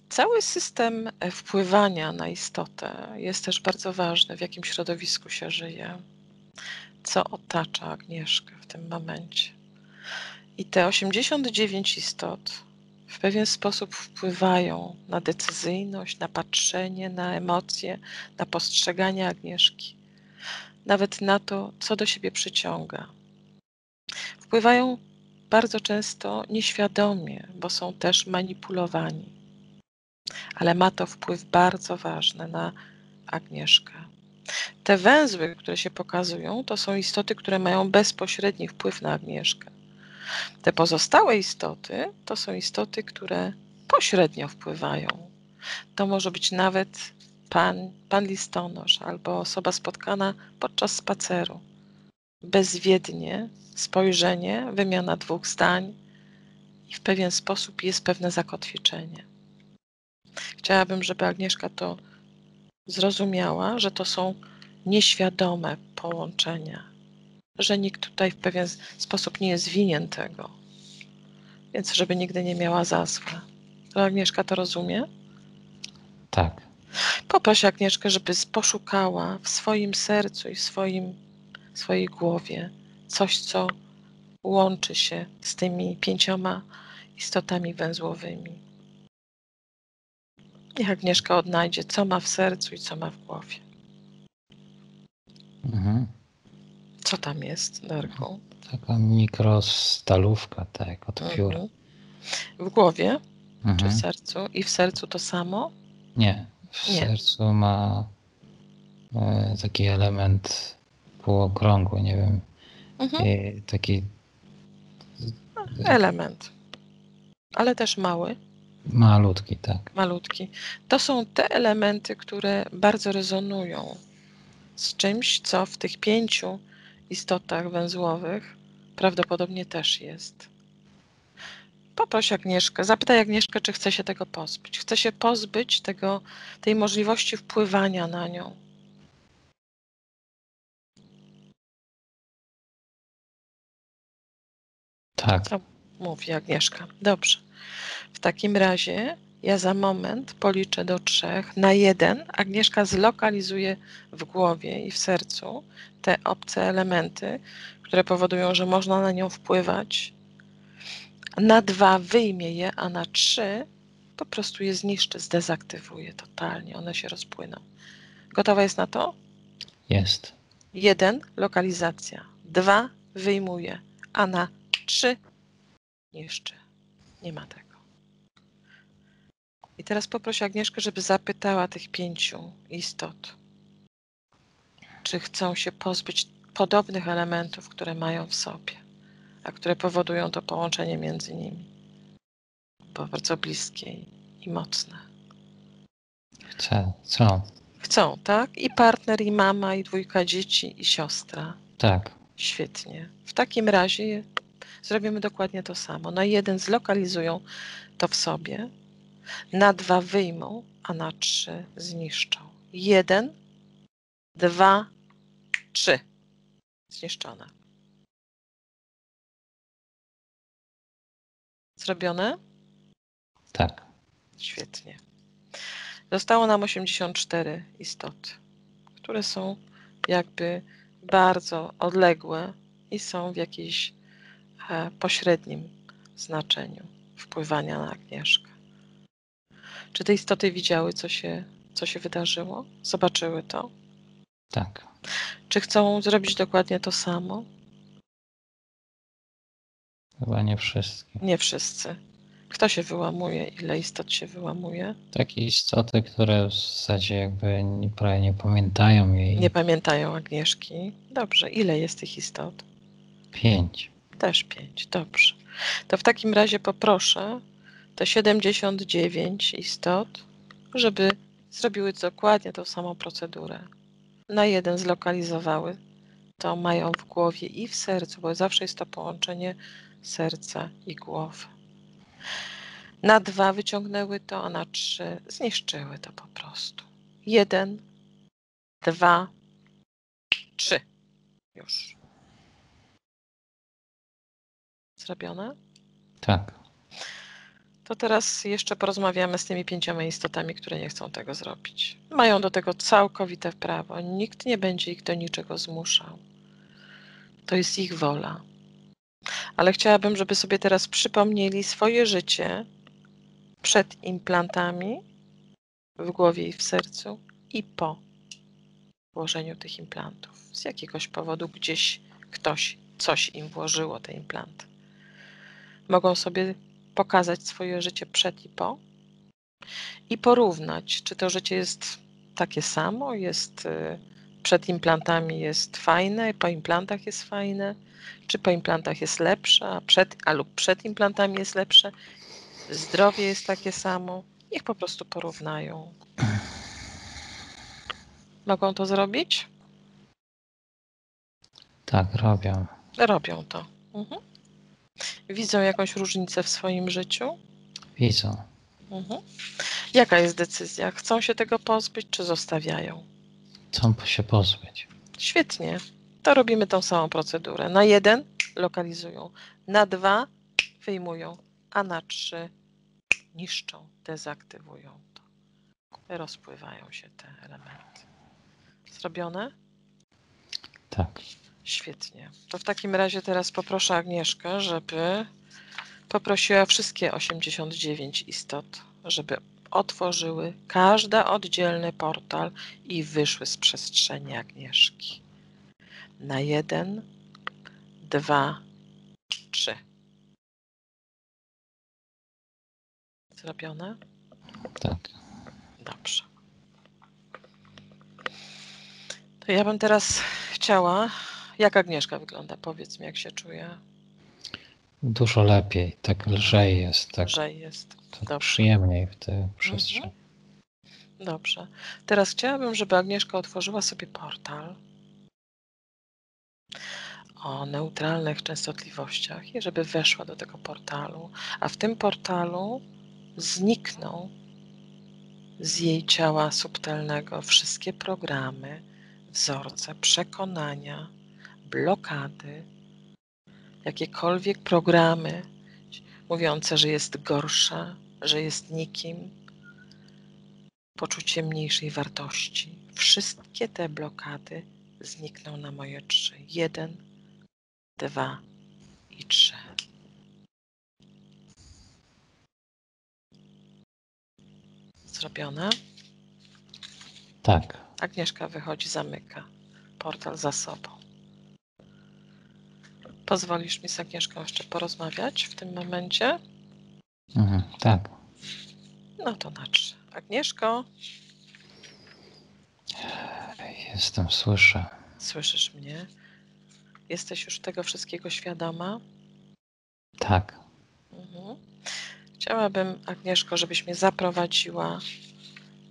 Cały system e, wpływania na istotę jest też bardzo ważny, w jakim środowisku się żyje, co otacza Agnieszkę w tym momencie. I te 89 istot w pewien sposób wpływają na decyzyjność, na patrzenie, na emocje, na postrzeganie Agnieszki, nawet na to, co do siebie przyciąga. Wpływają bardzo często nieświadomie, bo są też manipulowani. Ale ma to wpływ bardzo ważny na Agnieszkę. Te węzły, które się pokazują, to są istoty, które mają bezpośredni wpływ na Agnieszkę. Te pozostałe istoty to są istoty, które pośrednio wpływają. To może być nawet pan, pan listonosz albo osoba spotkana podczas spaceru. Bezwiednie spojrzenie, wymiana dwóch zdań i w pewien sposób jest pewne zakotwiczenie. Chciałabym, żeby Agnieszka to zrozumiała, że to są nieświadome połączenia, że nikt tutaj w pewien sposób nie jest winien tego, więc żeby nigdy nie miała za złe. Agnieszka to rozumie? Tak. Poproś Agnieszkę, żeby poszukała w swoim sercu i w swoim, swojej głowie coś, co łączy się z tymi pięcioma istotami węzłowymi. Niech Agnieszka odnajdzie, co ma w sercu i co ma w głowie. Mhm. Co tam jest, Darku? Taka mikrostalówka, tak, od pióra. Mhm. W głowie czy Mhm. w sercu? I w sercu to samo? Nie, w Nie. sercu ma e, taki element półokrągły, nie wiem, Mhm. e, taki Element. Ale też mały, malutki, tak. malutki. To są te elementy, które bardzo rezonują z czymś, co w tych pięciu istotach węzłowych prawdopodobnie też jest. poproś Agnieszkę, zapytaj Agnieszkę, czy chce się tego pozbyć. Chce się pozbyć tego, tej możliwości wpływania na nią. Tak, Co mówi Agnieszka? Dobrze. W takim razie ja za moment policzę do trzech. Na jeden Agnieszka zlokalizuje w głowie i w sercu te obce elementy, które powodują, że można na nią wpływać. Na dwa wyjmie je, a na trzy po prostu je zniszczy, zdezaktywuje totalnie. One się rozpłyną. Gotowa jest na to? jest. Jeden lokalizacja, dwa wyjmuje, a na trzy niszczy. Nie ma tego. I teraz poproszę Agnieszkę, żeby zapytała tych pięciu istot, czy chcą się pozbyć podobnych elementów, które mają w sobie, a które powodują to połączenie między nimi. Bo bardzo bliskie i- mocne. Chcę. Co? Chcą, tak? I partner, i mama, i dwójka dzieci, i siostra. Tak. Świetnie. W takim razie zrobimy dokładnie to samo. Na jeden zlokalizują to w sobie, na dwa wyjmą, a na trzy zniszczą. Jeden, dwa, trzy. Zniszczone. Zrobione? Tak. Świetnie. Zostało nam 84 istoty, które są jakby bardzo odległe i są w jakimś e, pośrednim znaczeniu wpływania na Agnieszkę. Czy te istoty widziały, co się, co się wydarzyło? Zobaczyły to? Tak. Czy chcą zrobić dokładnie to samo? Chyba nie wszystkie. Nie wszyscy. Kto się wyłamuje? Ile istot się wyłamuje? Takie istoty, które w zasadzie jakby nie, prawie nie pamiętają jej. Nie pamiętają Agnieszki. Dobrze. Ile jest tych istot? Pięć. Też pięć, dobrze. To w takim razie poproszę te 79 istot, żeby zrobiły dokładnie tą samą procedurę. Na jeden zlokalizowały, to mają w głowie i w sercu, bo zawsze jest to połączenie serca i głowy. Na dwa wyciągnęły to, a na trzy zniszczyły to po prostu. Jeden, dwa, trzy. Już. Zrobione? Tak. To teraz jeszcze porozmawiamy z tymi pięcioma istotami, które nie chcą tego zrobić. Mają do tego całkowite prawo. Nikt nie będzie ich do niczego zmuszał. To jest ich wola. Ale chciałabym, żeby sobie teraz przypomnieli swoje życie przed implantami w głowie i w sercu i po włożeniu tych implantów. Z jakiegoś powodu gdzieś ktoś coś im włożyło te implanty. Mogą sobie pokazać swoje życie przed i po i porównać, czy to życie jest takie samo, jest y, przed implantami jest fajne, po implantach jest fajne, czy po implantach jest lepsze, a przed, a lub przed implantami jest lepsze, zdrowie jest takie samo. Niech po prostu porównają. Mogą to zrobić? Tak, robią. Robią to. Mhm. Widzą jakąś różnicę w swoim życiu? Widzą. Mhm. Jaka jest decyzja? Chcą się tego pozbyć, czy zostawiają? Chcą się pozbyć. Świetnie. To robimy tą samą procedurę. Na jeden lokalizują, na dwa wyjmują, a na trzy niszczą, dezaktywują to. Rozpływają się te elementy. Zrobione? Tak. Świetnie. To w takim razie teraz poproszę Agnieszkę, żeby poprosiła wszystkie 89 istot, żeby otworzyły każdy oddzielny portal i wyszły z przestrzeni Agnieszki. Na jeden, dwa, trzy. Zrobione? Tak. Dobrze. To ja bym teraz chciała. Jak Agnieszka wygląda? Powiedz mi, jak się czuje. Dużo lepiej. Tak lżej jest. Tak, że jest. tak Dobrze. przyjemniej w tej przestrzeni. Dobrze. Teraz chciałabym, żeby Agnieszka otworzyła sobie portal. o neutralnych częstotliwościach i żeby weszła do tego portalu, a w tym portalu znikną z jej ciała subtelnego wszystkie programy, wzorce, przekonania, blokady, jakiekolwiek programy mówiące, że jest gorsza, że jest nikim, poczucie mniejszej wartości. Wszystkie te blokady znikną na moje trzy. Jeden, dwa i trzy. Zrobione. Tak. Agnieszka wychodzi, zamyka portal za sobą. Pozwolisz mi z Agnieszką jeszcze porozmawiać w tym momencie? Mhm, tak. No to na trzy. Agnieszko, Jestem, słyszę. słyszysz mnie? Jesteś już tego wszystkiego świadoma? Tak. Mhm. Chciałabym, Agnieszko, żebyś mnie zaprowadziła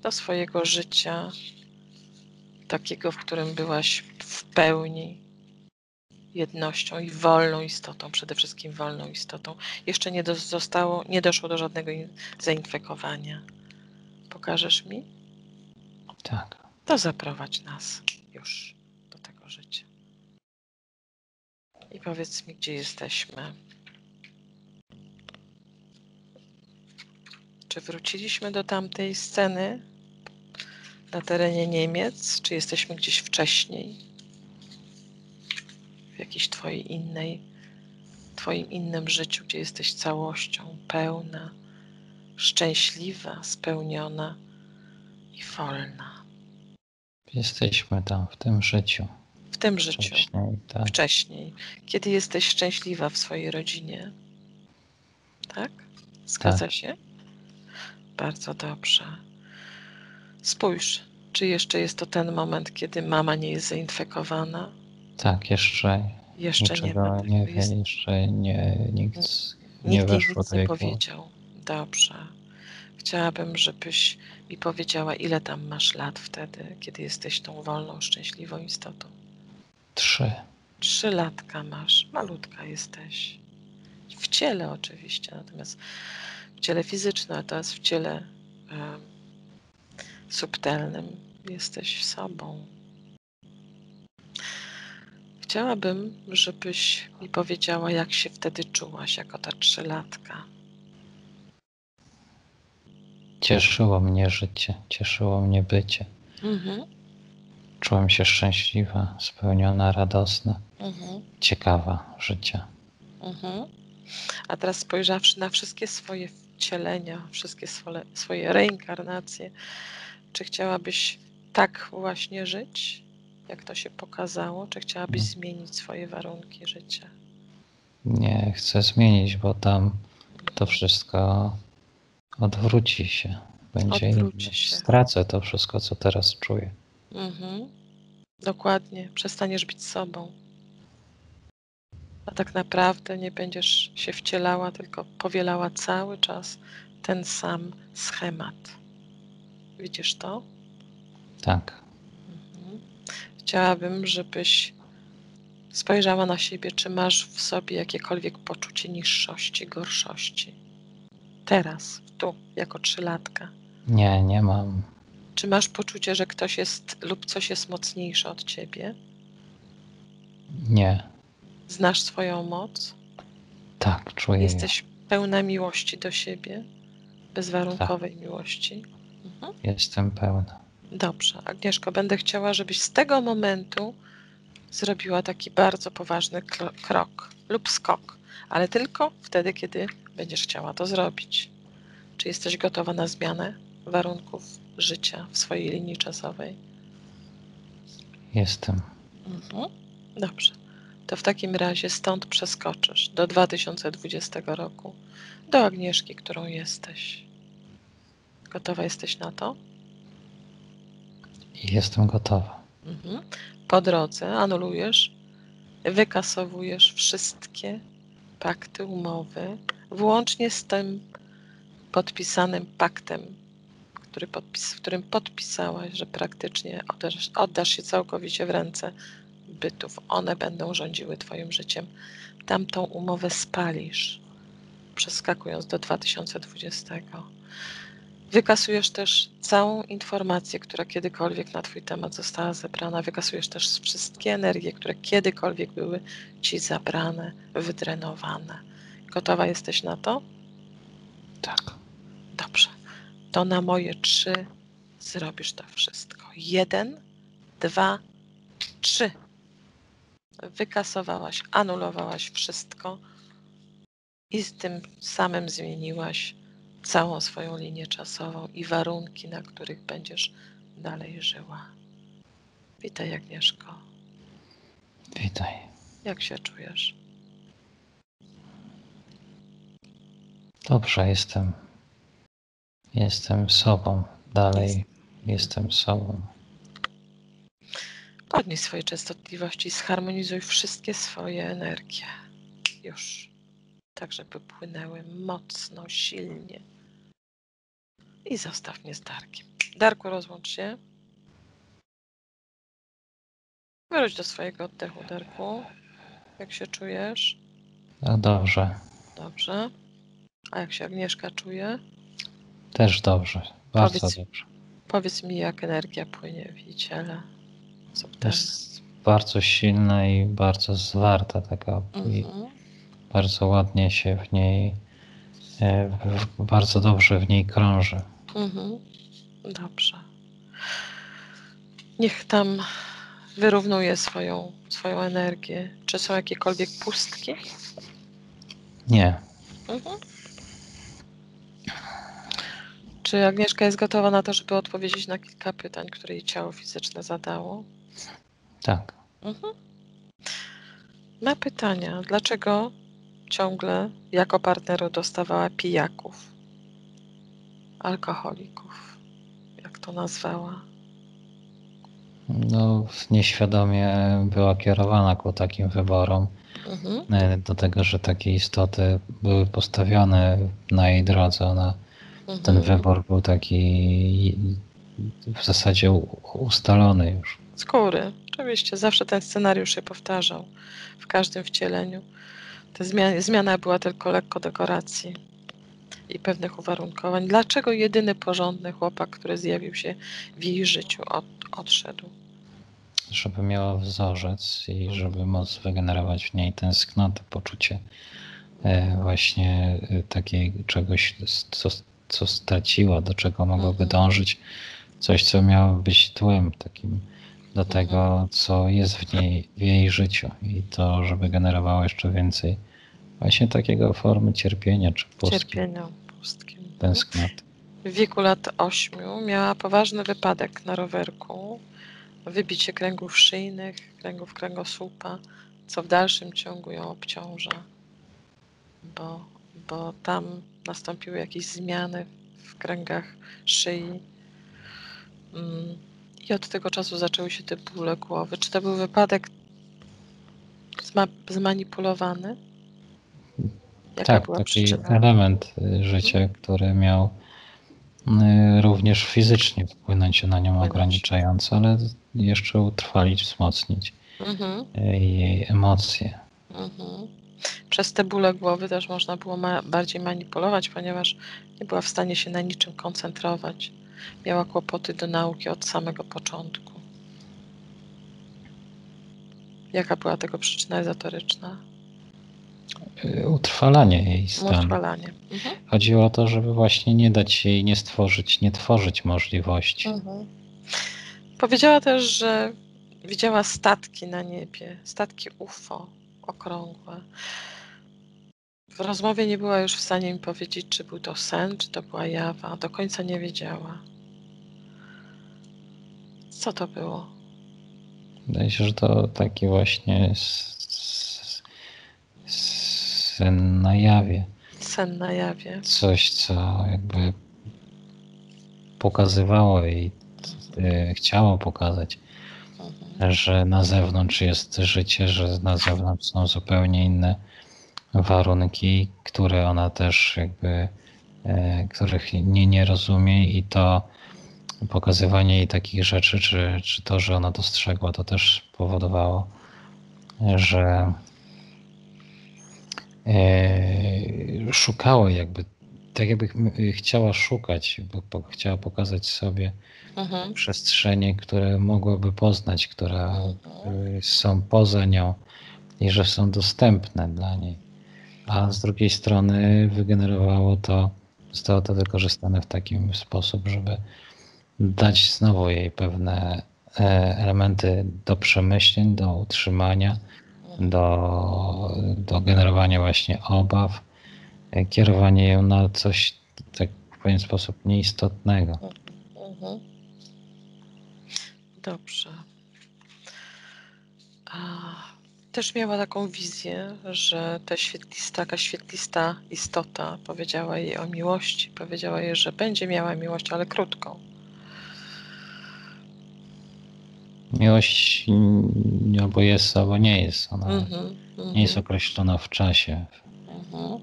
do swojego życia, takiego, w którym byłaś w pełni jednością i wolną istotą, przede wszystkim wolną istotą. Jeszcze nie do, zostało, nie doszło do żadnego in- zainfekowania. Pokażesz mi? Tak. To zaprowadź nas już do tego życia. I powiedz mi, gdzie jesteśmy. Czy wróciliśmy do tamtej sceny na terenie Niemiec, czy jesteśmy gdzieś wcześniej? W jakiejś twojej innej, twoim innym życiu, gdzie jesteś całością, pełna, szczęśliwa, spełniona i wolna. Jesteśmy tam, w tym życiu. W tym życiu. Wcześniej, tak. wcześniej, kiedy jesteś szczęśliwa w swojej rodzinie. Tak? Zgadza się? Bardzo dobrze. Spójrz, czy jeszcze jest to ten moment, kiedy mama nie jest zainfekowana? Tak, jeszcze Jeszcze nie niczego nie, tego. wie, Jest, jeszcze nie, nikt nie nikt jej weszło nic nie powiedział. Dobrze. Chciałabym, żebyś mi powiedziała, ile tam masz lat wtedy, kiedy jesteś tą wolną, szczęśliwą istotą. Trzy. Trzy latka masz, malutka jesteś. W ciele oczywiście, natomiast w ciele fizycznym, a teraz w ciele em, subtelnym jesteś sobą. Chciałabym, żebyś mi powiedziała, jak się wtedy czułaś jako ta trzylatka. Cieszyło mnie życie, cieszyło mnie bycie. Mhm, Czułem się szczęśliwa, spełniona, radosna, mhm, ciekawa życia. mhm. A teraz spojrzawszy na wszystkie swoje wcielenia, wszystkie swoje, swoje reinkarnacje, czy chciałabyś tak właśnie żyć, jak to się pokazało? Czy chciałabyś zmienić swoje warunki życia? Nie chcę zmienić, bo tam to wszystko odwróci się. Będzie Odwróci się. Stracę to wszystko, co teraz czuję. Mhm. Dokładnie. Przestaniesz być sobą. A tak naprawdę nie będziesz się wcielała, tylko powielała cały czas ten sam schemat. Widzisz to? Tak. Chciałabym, żebyś spojrzała na siebie, czy masz w sobie jakiekolwiek poczucie niższości, gorszości. Teraz, tu, jako trzylatka. nie, nie mam. Czy masz poczucie, że ktoś jest lub coś jest mocniejsze od ciebie? Nie, Znasz swoją moc? tak, czuję. Jesteś pełna miłości do siebie? Bezwarunkowej Tak. miłości? Mhm. Jestem pełna. Dobrze, Agnieszko, będę chciała, żebyś z tego momentu zrobiła taki bardzo poważny kro- krok lub skok, ale tylko wtedy, kiedy będziesz chciała to zrobić. Czy jesteś gotowa na zmianę warunków życia w swojej linii czasowej? Jestem. Mhm. Dobrze. To w takim razie stąd przeskoczysz do 2020 roku, do Agnieszki, którą jesteś. Gotowa jesteś na to? Jestem gotowa. Mhm. Po drodze anulujesz, wykasowujesz wszystkie pakty, umowy, włącznie z tym podpisanym paktem, który podpis, w którym podpisałaś, że praktycznie oddasz, oddasz się całkowicie w ręce bytów. One będą rządziły Twoim życiem. Tamtą umowę spalisz, przeskakując do 2020. Wykasujesz też całą informację, która kiedykolwiek na Twój temat została zebrana. Wykasujesz też wszystkie energie, które kiedykolwiek były Ci zabrane, wydrenowane. Gotowa jesteś na to? Tak. Dobrze. To na moje trzy zrobisz to wszystko. Jeden, dwa, trzy. Wykasowałaś, anulowałaś wszystko i z tym samym zmieniłaś całą swoją linię czasową i warunki, na których będziesz dalej żyła. Witaj, Agnieszko. Witaj. Jak się czujesz? Dobrze, jestem. Jestem sobą. Dalej jestem sobą. Podnieś swoje częstotliwości, zharmonizuj wszystkie swoje energie. Już. Tak, żeby płynęły mocno, silnie. I zostaw mnie z Darkiem. Darku, rozłącz się. Wróć do swojego oddechu, Darku. Jak się czujesz? No dobrze. Dobrze. A jak się Agnieszka czuje? Też dobrze. Bardzo Powiedz- dobrze. Powiedz mi, jak energia płynie w jej ciele. Jest bardzo silna i bardzo zwarta taka. I Mhm. bardzo ładnie się w niej, e, bardzo dobrze w niej krąży. Mhm. Dobrze. Niech tam wyrównuje swoją, swoją energię. Czy są jakiekolwiek pustki? Nie, Mhm. Czy Agnieszka jest gotowa na to, żeby odpowiedzieć na kilka pytań, które jej ciało fizyczne zadało? tak. Mhm. Ma pytania. Dlaczego ciągle jako partneru dostawała pijaków, alkoholików? Jak to nazwała? No, nieświadomie była kierowana ku takim wyborom, Mhm. e, do tego, że takie istoty były postawione na jej drodze. Ona, ten Mhm. wybór był taki w zasadzie ustalony już. Skóry. Oczywiście, zawsze ten scenariusz się powtarzał w każdym wcieleniu. Ta zmiana była tylko lekko dekoracji i pewnych uwarunkowań. Dlaczego jedyny porządny chłopak, który zjawił się w jej życiu, od, odszedł? żeby miała wzorzec i żeby móc wygenerować w niej tęsknotę, poczucie e, właśnie e, takiej czegoś, co, co straciła, do czego mogłaby Mhm. dążyć, coś, co miało być tłem takim do Mhm. tego, co jest w niej, w jej życiu i to, żeby generowało jeszcze więcej właśnie takiego formy cierpienia czy pustki, Cierpienia, pustki. tęsknoty. W wieku lat ośmiu miała poważny wypadek na rowerku, wybicie kręgów szyjnych, kręgów kręgosłupa, co w dalszym ciągu ją obciąża, bo, bo tam nastąpiły jakieś zmiany w kręgach szyi. Mm, I od tego czasu zaczęły się te bóle głowy. Czy to był wypadek zma- zmanipulowany? Jaka Tak, była taki przyczyna? element y, życia, który miał y, również fizycznie wpłynąć na nią ograniczająco, ale jeszcze utrwalić, wzmocnić Mhm. y, jej emocje. Mhm. Przez te bóle głowy też można było ma bardziej manipulować, ponieważ nie była w stanie się na niczym koncentrować. Miała kłopoty do nauki od samego początku. Jaka była tego przyczyna ezoteryczna? Y, Utrwalanie jej stanu. Utrwalanie. Mhm. Chodziło o to, żeby właśnie nie dać jej nie stworzyć, nie tworzyć możliwości. Mhm. Powiedziała też, że widziała statki na niebie, statki UFO okrągłe. W rozmowie nie była już w stanie mi powiedzieć, czy był to sen, czy to była jawa. Do końca nie wiedziała. Co to było? Wydaje się, że to taki właśnie s- s- sen na jawie. Sen na jawie. Coś, co jakby pokazywało jej, y, chciało pokazać, Mhm. że na zewnątrz jest życie, że na zewnątrz są zupełnie inne warunki, które ona też jakby, e, których nie, nie rozumie i to pokazywanie jej takich rzeczy, czy, czy to, że ona dostrzegła, to też powodowało że e, szukała jakby, tak jakby chciała szukać, bo, chciała pokazać sobie Mhm. przestrzenie, które mogłaby poznać, które są poza nią i że są dostępne dla niej. A z drugiej strony wygenerowało to, zostało to wykorzystane w taki sposób, żeby dać znowu jej pewne e, elementy do przemyśleń, do utrzymania, do, do generowania właśnie obaw, e, kierowanie ją na coś tak w pewien sposób nieistotnego. Mhm. Dobrze. Też miała taką wizję, że ta świetlista, taka świetlista istota powiedziała jej o miłości. Powiedziała jej, że będzie miała miłość, ale krótką. Miłość albo jest, albo nie jest. Ona Mhm, nie jest mhm, określona w czasie. mhm,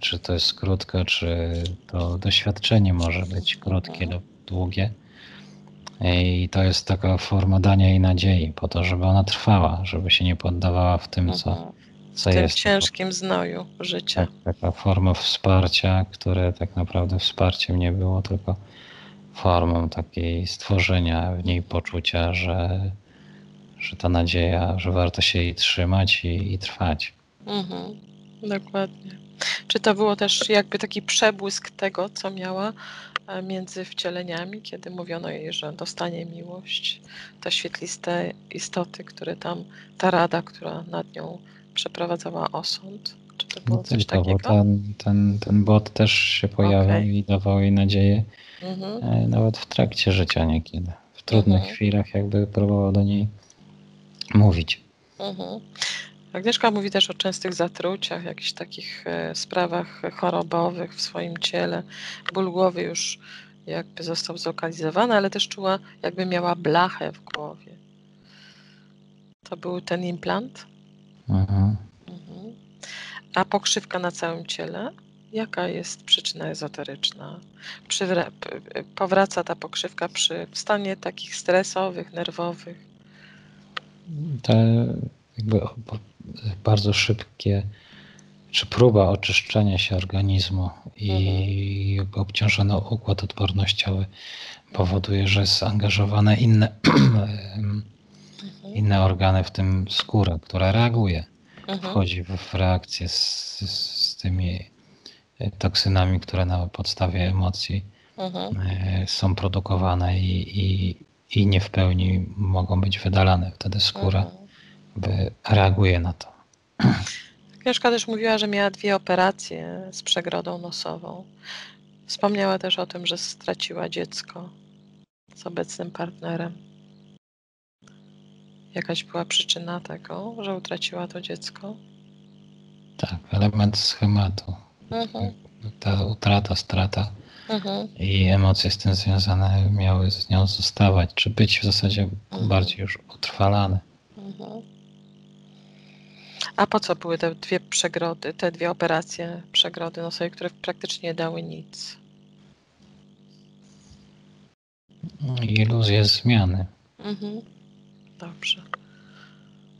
Czy to jest krótko, czy to doświadczenie może być krótkie lub długie. I to jest taka forma dania jej nadziei, po to, żeby ona trwała, żeby się nie poddawała w tym, co, co W tym jest. ciężkim znoju życia. Tak, taka forma wsparcia, które tak naprawdę wsparciem nie było, tylko formą takiej stworzenia w niej poczucia, że, że ta nadzieja, że warto się jej trzymać i, i trwać. Mhm, dokładnie. Czy to było też jakby taki przebłysk tego, co miała e, między wcieleniami, kiedy mówiono jej, że dostanie miłość, te świetliste istoty, które tam, ta rada, która nad nią przeprowadzała osąd? Czy to było Nie coś tylko, bo takiego? ten, ten, ten bot też się pojawiał Okej. i dawał jej nadzieję, Mhm, e, nawet w trakcie życia niekiedy. W trudnych Mhm. chwilach jakby próbował do niej mówić. mhm. Agnieszka mówi też o częstych zatruciach, jakichś takich e, sprawach chorobowych w swoim ciele. Ból głowy już jakby został zlokalizowany, ale też czuła, jakby miała blachę w głowie. To był ten implant? Mhm. Mhm. A pokrzywka na całym ciele? Jaka jest przyczyna ezoteryczna? Przywra- powraca ta pokrzywka przy stanie takich stresowych, nerwowych. Te jakby bardzo szybkie, czy próba oczyszczenia się organizmu i jakby obciążony układ odpornościowy powoduje, że zaangażowane inne, Mhm. inne organy, w tym skóra, która reaguje, Mhm. wchodzi w, reakcję z, z tymi toksynami, które na podstawie emocji Mhm. e, są produkowane i, i, i nie w pełni mogą być wydalane. Wtedy skóra Mhm. reaguje na to. Agnieszka też mówiła, że miała dwie operacje z przegrodą nosową. Wspomniała też o tym, że straciła dziecko z obecnym partnerem. Jakaś była przyczyna tego, że utraciła to dziecko? Tak, element schematu. Mhm. Ta utrata, strata Mhm. i emocje z tym związane miały z nią zostawać, czy być w zasadzie Mhm. bardziej już utrwalane. A po co były te dwie przegrody, te dwie operacje przegrody nosowej, które praktycznie nie dały nic? Iluzje zmiany. Mhm. Dobrze.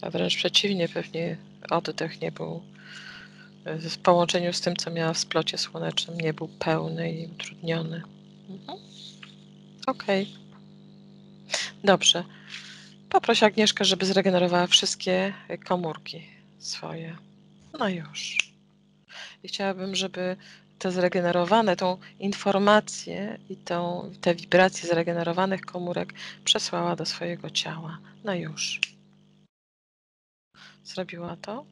A wręcz przeciwnie, pewnie oddech nie był w połączeniu z tym, co miała w splocie słonecznym, nie był pełny i utrudniony. Mhm. Okej. Dobrze. Poproś Agnieszkę, żeby zregenerowała wszystkie komórki swoje. No już. I chciałabym, żeby te zregenerowane, tą informację i tą, te wibracje zregenerowanych komórek przesłała do swojego ciała. No już. Zrobiła to?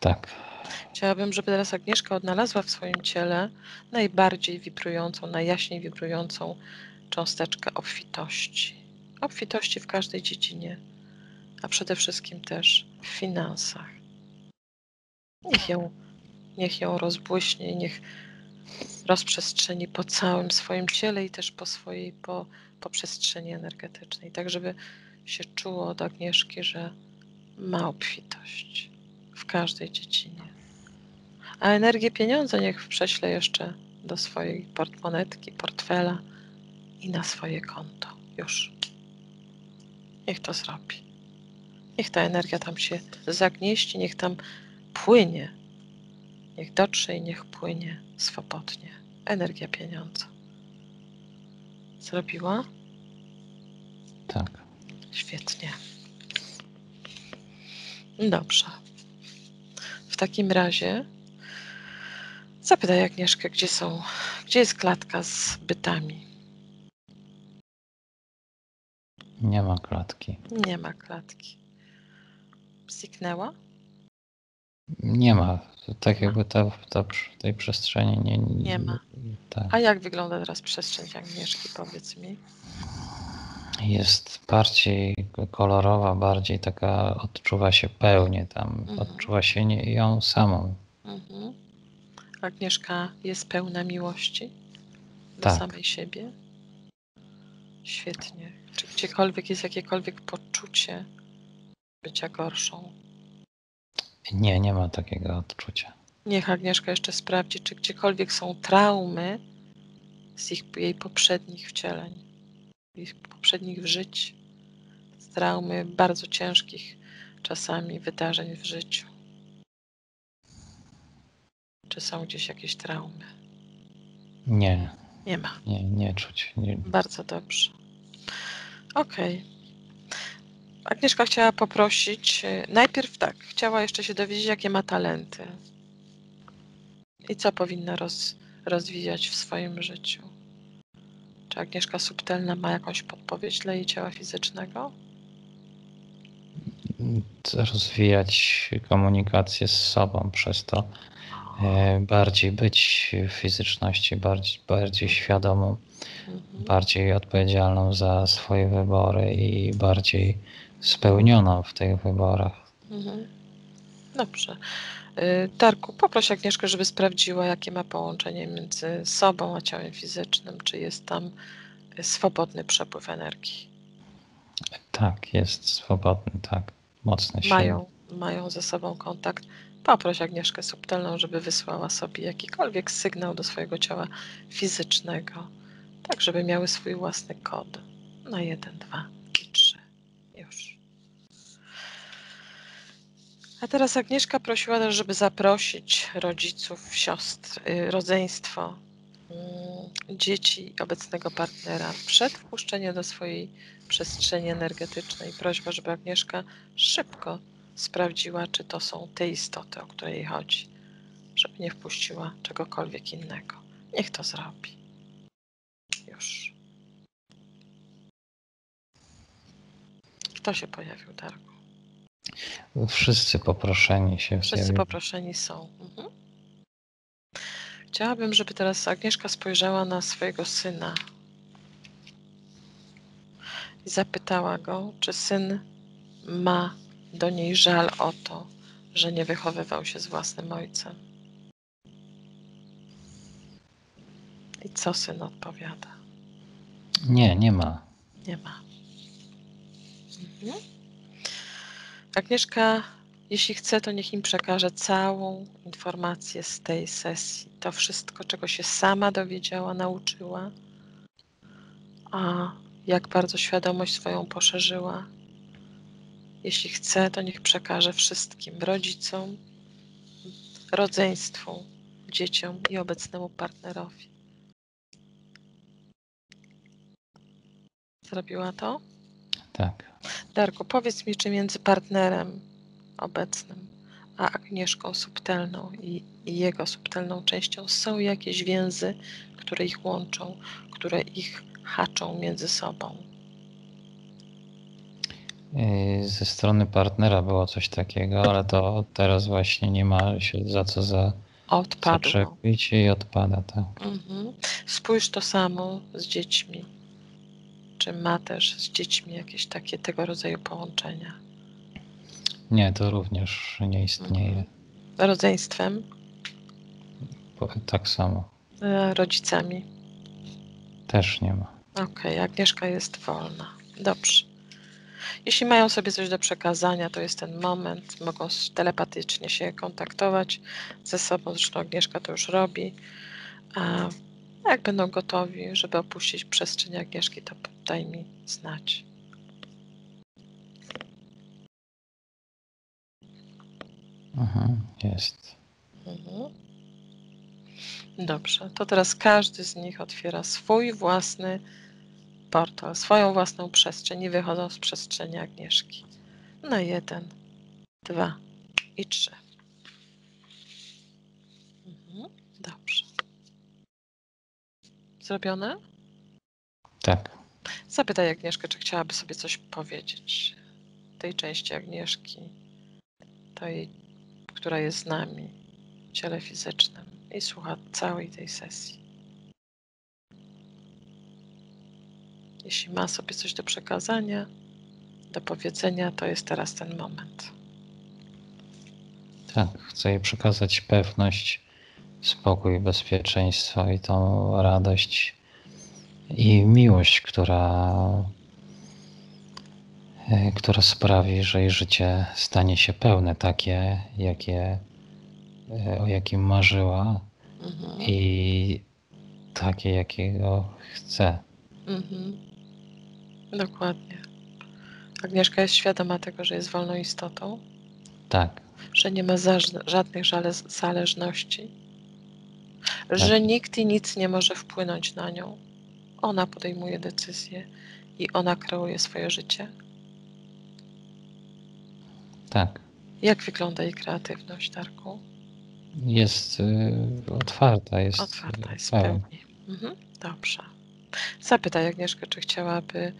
Tak. Chciałabym, żeby teraz Agnieszka odnalazła w swoim ciele najbardziej wibrującą, najjaśniej wibrującą cząsteczkę obfitości. Obfitości w każdej dziedzinie, a przede wszystkim też w finansach. Niech ją, niech ją rozbłyśnie, niech rozprzestrzeni po całym swoim ciele i też po swojej, po, po przestrzeni energetycznej, tak żeby się czuło od Agnieszki, że ma obfitość w każdej dziedzinie. A energię pieniądza niech prześle jeszcze do swojej portmonetki, portfela i na swoje konto. Już. Niech to zrobi. Niech ta energia tam się zagnieści, niech tam płynie. Niech dotrze i niech płynie swobodnie. Energia pieniądza. Zrobiła? Tak. Świetnie. Dobrze. W takim razie zapytaj Agnieszkę, gdzie są, gdzie jest klatka z bytami. Nie ma klatki. Nie ma klatki. Zniknęła? Nie ma. Tak jakby ta, ta, tej przestrzeni nie, Nie ma. Tak. A jak wygląda teraz przestrzeń Agnieszki, powiedz mi? Jest bardziej kolorowa, bardziej taka, odczuwa się pełnie tam, Mhm. odczuwa się nie, ją samą. Mhm. Agnieszka jest pełna miłości do Tak. samej siebie. Świetnie. Czy gdziekolwiek jest jakiekolwiek poczucie bycia gorszą? Nie, nie ma takiego odczucia. Niech Agnieszka jeszcze sprawdzi, czy gdziekolwiek są traumy z ich, jej poprzednich wcieleń, ich poprzednich żyć, z traumy bardzo ciężkich czasami wydarzeń w życiu. Czy są gdzieś jakieś traumy? Nie, Nie ma. nie, nie czuć. Nie, Bardzo dobrze. Okej. Agnieszka chciała poprosić, e, najpierw tak, chciała jeszcze się dowiedzieć, jakie ma talenty i co powinna roz, rozwijać w swoim życiu. Czy Agnieszka subtelna ma jakąś podpowiedź dla jej ciała fizycznego? rozwijać komunikację z sobą przez to. e, Bardziej być w fizyczności, bardziej, bardziej świadomą, Mhm. bardziej odpowiedzialną za swoje wybory i bardziej spełnioną w tych wyborach. Mhm. Dobrze. Y, Darku, poproś Agnieszkę, żeby sprawdziła, jakie ma połączenie między sobą a ciałem fizycznym. Czy jest tam y, swobodny przepływ energii? Tak, jest swobodny, tak. Mocny, silny. Mają, mają ze sobą kontakt. Poproś Agnieszkę subtelną, żeby wysłała sobie jakikolwiek sygnał do swojego ciała fizycznego, tak żeby miały swój własny kod na 1, 2 i 3. Już. A teraz Agnieszka prosiła też, żeby zaprosić rodziców, siostr, y, rodzeństwo, mm, dzieci obecnego partnera przed wpuszczeniem do swojej przestrzeni energetycznej. Prośba, żeby Agnieszka szybko sprawdziła, czy to są te istoty, o które jej chodzi, żeby nie wpuściła czegokolwiek innego. Niech to zrobi. Już. Kto się pojawił, Darku? Wszyscy poproszeni się Wszyscy zjawili. poproszeni są. Mhm. Chciałabym, żeby teraz Agnieszka spojrzała na swojego syna i zapytała go, czy syn ma do niej żal o to, że nie wychowywał się z własnym ojcem. I co syn odpowiada? Nie, nie ma. Nie ma. Mhm. Agnieszka, jeśli chce, to niech im przekaże całą informację z tej sesji. To wszystko, czego się sama dowiedziała, nauczyła, a jak bardzo świadomość swoją poszerzyła. Jeśli chce, to niech przekaże wszystkim rodzicom, rodzeństwu, dzieciom i obecnemu partnerowi. Zrobiła to? Tak. Darku, powiedz mi, czy między partnerem obecnym a Agnieszką subtelną i, i jego subtelną częścią są jakieś więzy, które ich łączą, które ich haczą między sobą. Yy, Ze strony partnera było coś takiego, ale to teraz właśnie nie ma się za co za, Odpadło. zaczepić i odpada, tak. Mhm. Spójrz to samo z dziećmi. Czy ma też z dziećmi jakieś takie tego rodzaju połączenia? Nie, to również nie istnieje. Mhm. Rodzeństwem, Tak samo. e, rodzicami. Też nie ma. Okej, Agnieszka jest wolna. Dobrze. Jeśli mają sobie coś do przekazania, to jest ten moment. Mogą telepatycznie się kontaktować ze sobą. Zresztą Agnieszka to już robi. Jak będą gotowi, żeby opuścić przestrzeń Agnieszki, to daj mi znać. Mhm, jest. Mhm. Dobrze, to teraz każdy z nich otwiera swój własny portal, swoją własną przestrzeń i wychodzą z przestrzeni Agnieszki. Na jeden, dwa i trzy. Mhm. Dobrze. Zrobione? Tak. Zapytaj Agnieszkę, czy chciałaby sobie coś powiedzieć tej części Agnieszki, tej, która jest z nami w ciele fizycznym i słucha całej tej sesji. Jeśli ma sobie coś do przekazania, do powiedzenia, to jest teraz ten moment. Tak, chcę jej przekazać pewność, spokój, bezpieczeństwo i tą radość i miłość, która, e, która sprawi, że jej życie stanie się pełne, takie, jakie, e, o jakim marzyła Mhm. i takie, jakiego chce. Mhm. Dokładnie. Agnieszka jest świadoma tego, że jest wolną istotą, Tak, że nie ma żadnych żale- zależności, że Tak. nikt i nic nie może wpłynąć na nią. Ona podejmuje decyzje i ona kreuje swoje życie. tak. Jak wygląda jej kreatywność, Darku? Jest y, otwarta, jest Otwarta jest w pełna. pełni. Mhm. Dobrze. Zapytaj Agnieszkę, czy chciałaby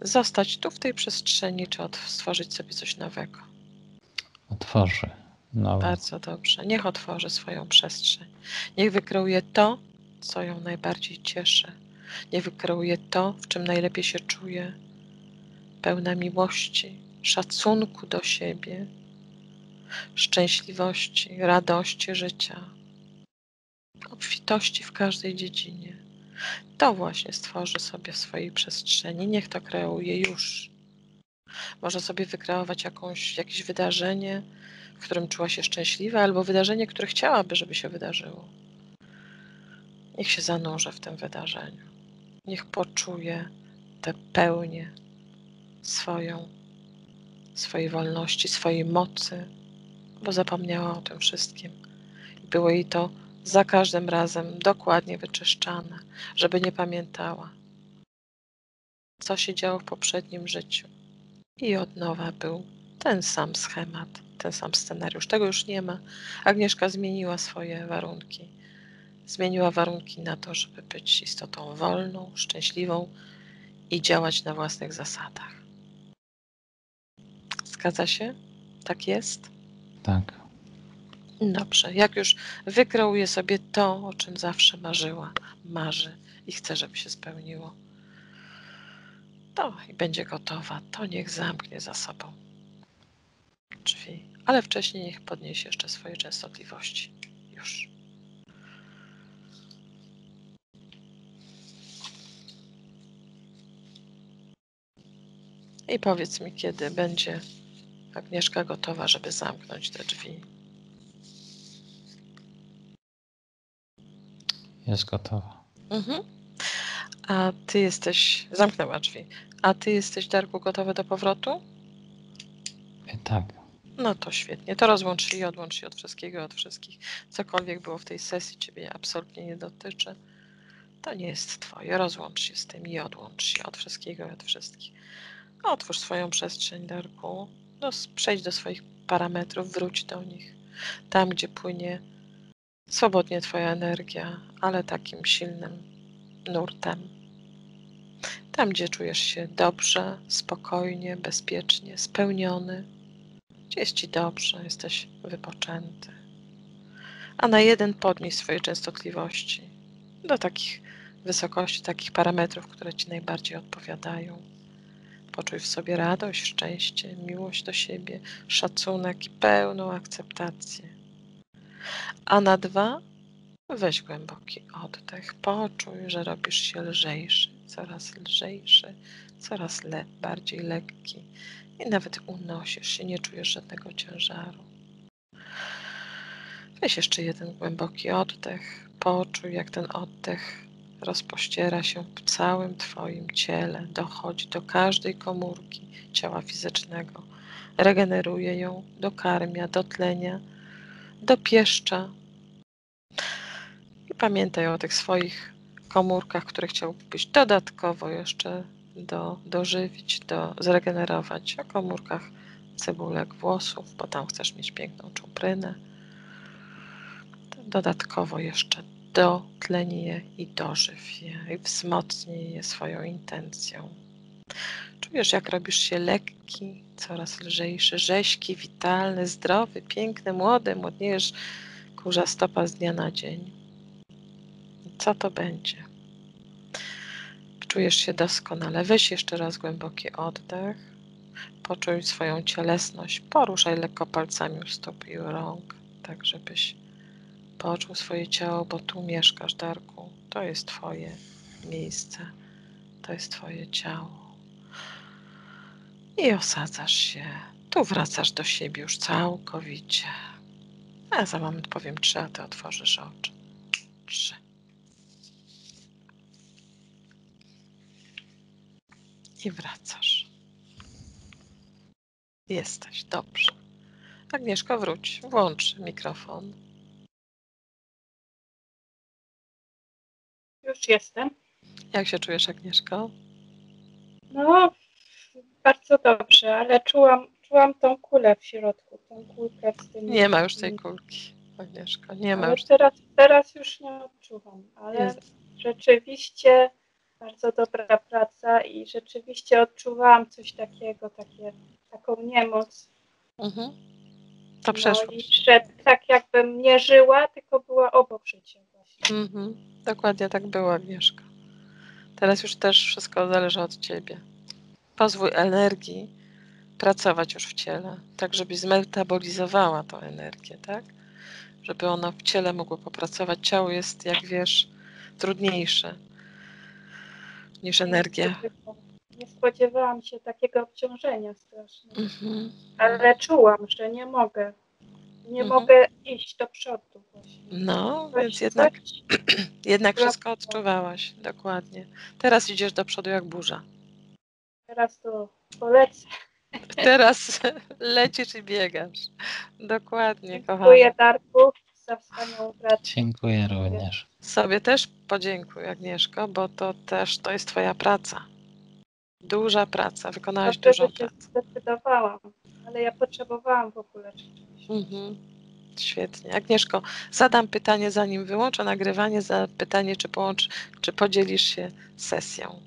zostać tu w tej przestrzeni, czy stworzyć sobie coś nowego. Otworzy. No, Bardzo dobrze. Niech otworzy swoją przestrzeń. Niech wykreuje to, co ją najbardziej cieszy. Niech wykreuje to, w czym najlepiej się czuje. Pełna miłości, szacunku do siebie, szczęśliwości, radości życia, obfitości w każdej dziedzinie. To właśnie stworzy sobie w swojej przestrzeni. Niech to kreuje już. Może sobie wykreować jakąś, jakieś wydarzenie, w którym czuła się szczęśliwa, albo wydarzenie, które chciałaby, żeby się wydarzyło. Niech się zanurzy w tym wydarzeniu. Niech poczuje tę pełnię swoją, swojej wolności, swojej mocy, bo zapomniała o tym wszystkim. Było jej to za każdym razem dokładnie wyczyszczane, żeby nie pamiętała, co się działo w poprzednim życiu. I od nowa był ten sam schemat, ten sam scenariusz. Tego już nie ma. Agnieszka zmieniła swoje warunki. Zmieniła warunki na to, żeby być istotą wolną, szczęśliwą i działać na własnych zasadach. Zgadza się? Tak jest? tak. Dobrze. Jak już wykreuje sobie to, o czym zawsze marzyła, marzy i chce, żeby się spełniło, to i będzie gotowa, to niech zamknie za sobą drzwi. Ale wcześniej niech podniesie jeszcze swoje częstotliwości. Już. I powiedz mi, kiedy będzie Agnieszka gotowa, żeby zamknąć te drzwi. Jest gotowa. Mhm. A ty jesteś. Zamknęła drzwi. A ty jesteś, Darku, gotowy do powrotu? Tak. No to świetnie. To rozłącz się i odłącz się od wszystkiego, od wszystkich. Cokolwiek było w tej sesji, ciebie absolutnie nie dotyczy. To nie jest twoje. Rozłącz się z tym i odłącz się od wszystkiego, i od wszystkich. Otwórz swoją przestrzeń, Darku. No, przejdź do swoich parametrów, wróć do nich. Tam, gdzie płynie swobodnie twoja energia, ale takim silnym nurtem. Tam, gdzie czujesz się dobrze, spokojnie, bezpiecznie, spełniony, gdzie jest ci dobrze, jesteś wypoczęty. A na jeden podnieś swoje częstotliwości do takich wysokości, takich parametrów, które ci najbardziej odpowiadają. Poczuj w sobie radość, szczęście, miłość do siebie, szacunek i pełną akceptację. A na dwa Weź głęboki oddech, poczuj, że robisz się lżejszy, coraz lżejszy, coraz le bardziej lekki i nawet unosisz się, nie czujesz żadnego ciężaru. Weź jeszcze jeden głęboki oddech, poczuj, jak ten oddech rozpościera się w całym Twoim ciele, dochodzi do każdej komórki ciała fizycznego, regeneruje ją, dokarmia, dotlenia, dopieszcza. I pamiętaj o tych swoich komórkach, które chciałbyś dodatkowo jeszcze do, dożywić, do, zregenerować. O komórkach cebulek włosów, bo tam chcesz mieć piękną czuprynę. Dodatkowo jeszcze dotlenij je i dożyw je i wzmocnij je swoją intencją. Czujesz, jak robisz się lekki, coraz lżejszy, rześki, witalny, zdrowy, piękny, młody, młodniejesz kurza stopa z dnia na dzień. Co to będzie? Czujesz się doskonale. Weź jeszcze raz głęboki oddech. Poczuj swoją cielesność. Poruszaj lekko palcami u stóp i u rąk, tak żebyś poczuł swoje ciało, bo tu mieszkasz, Darku. To jest Twoje miejsce. To jest Twoje ciało. I osadzasz się. Tu wracasz do siebie już całkowicie. A za moment powiem trzy, a ty otworzysz oczy. Trzy. I wracasz. Jesteś, dobrze. Agnieszko, wróć, włącz mikrofon. Już jestem. Jak się czujesz, Agnieszko? No, bardzo dobrze, ale czułam, czułam tą kulę w środku, tą kulkę z tym. Nie ma już tej kulki, Agnieszko, nie ma Ale już. teraz, teraz już nie odczuwam, ale Jest. rzeczywiście bardzo dobra praca i rzeczywiście odczuwałam coś takiego, takie, taką niemoc. Mhm. To No przeszło. i że tak jakbym nie żyła, tylko była obok życia właśnie. Mhm. Dokładnie tak było, Agnieszka. Teraz już też wszystko zależy od ciebie. Pozwól energii pracować już w ciele, tak żebyś zmetabolizowała tą energię, tak? Żeby ona w ciele mogło popracować. Ciało jest, jak wiesz, trudniejsze niż energia. Nie spodziewałam się takiego obciążenia strasznego, Mhm. ale czułam, że nie mogę. Nie Mhm. mogę iść do przodu właśnie. No, Coś- więc jednak, jednak wszystko odczuwałaś, dokładnie. Teraz idziesz do przodu jak burza. Teraz to polecę. Teraz lecisz i biegasz. Dokładnie, kochana. Dziękuję Darku za wspaniałą pracę. Dziękuję również. Sobie też podziękuj, Agnieszko, bo to też to jest Twoja praca. Duża praca, wykonałaś Dobrze, dużą że się pracę. zdecydowałam, ale ja potrzebowałam w ogóle. Mhm. Świetnie. Agnieszko, zadam pytanie, zanim wyłączę nagrywanie, za pytanie, czy, połącz, czy podzielisz się sesją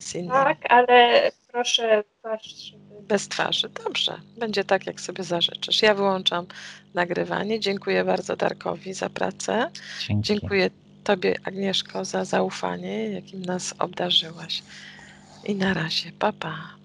z innymi. Tak, ale proszę żeby... Bez twarzy. Dobrze, będzie tak, jak sobie zażyczysz. Ja wyłączam nagrywanie. Dziękuję bardzo Darkowi za pracę. Dzięki. Dziękuję Tobie, Agnieszko, za zaufanie, jakim nas obdarzyłaś. I na razie. Pa, pa.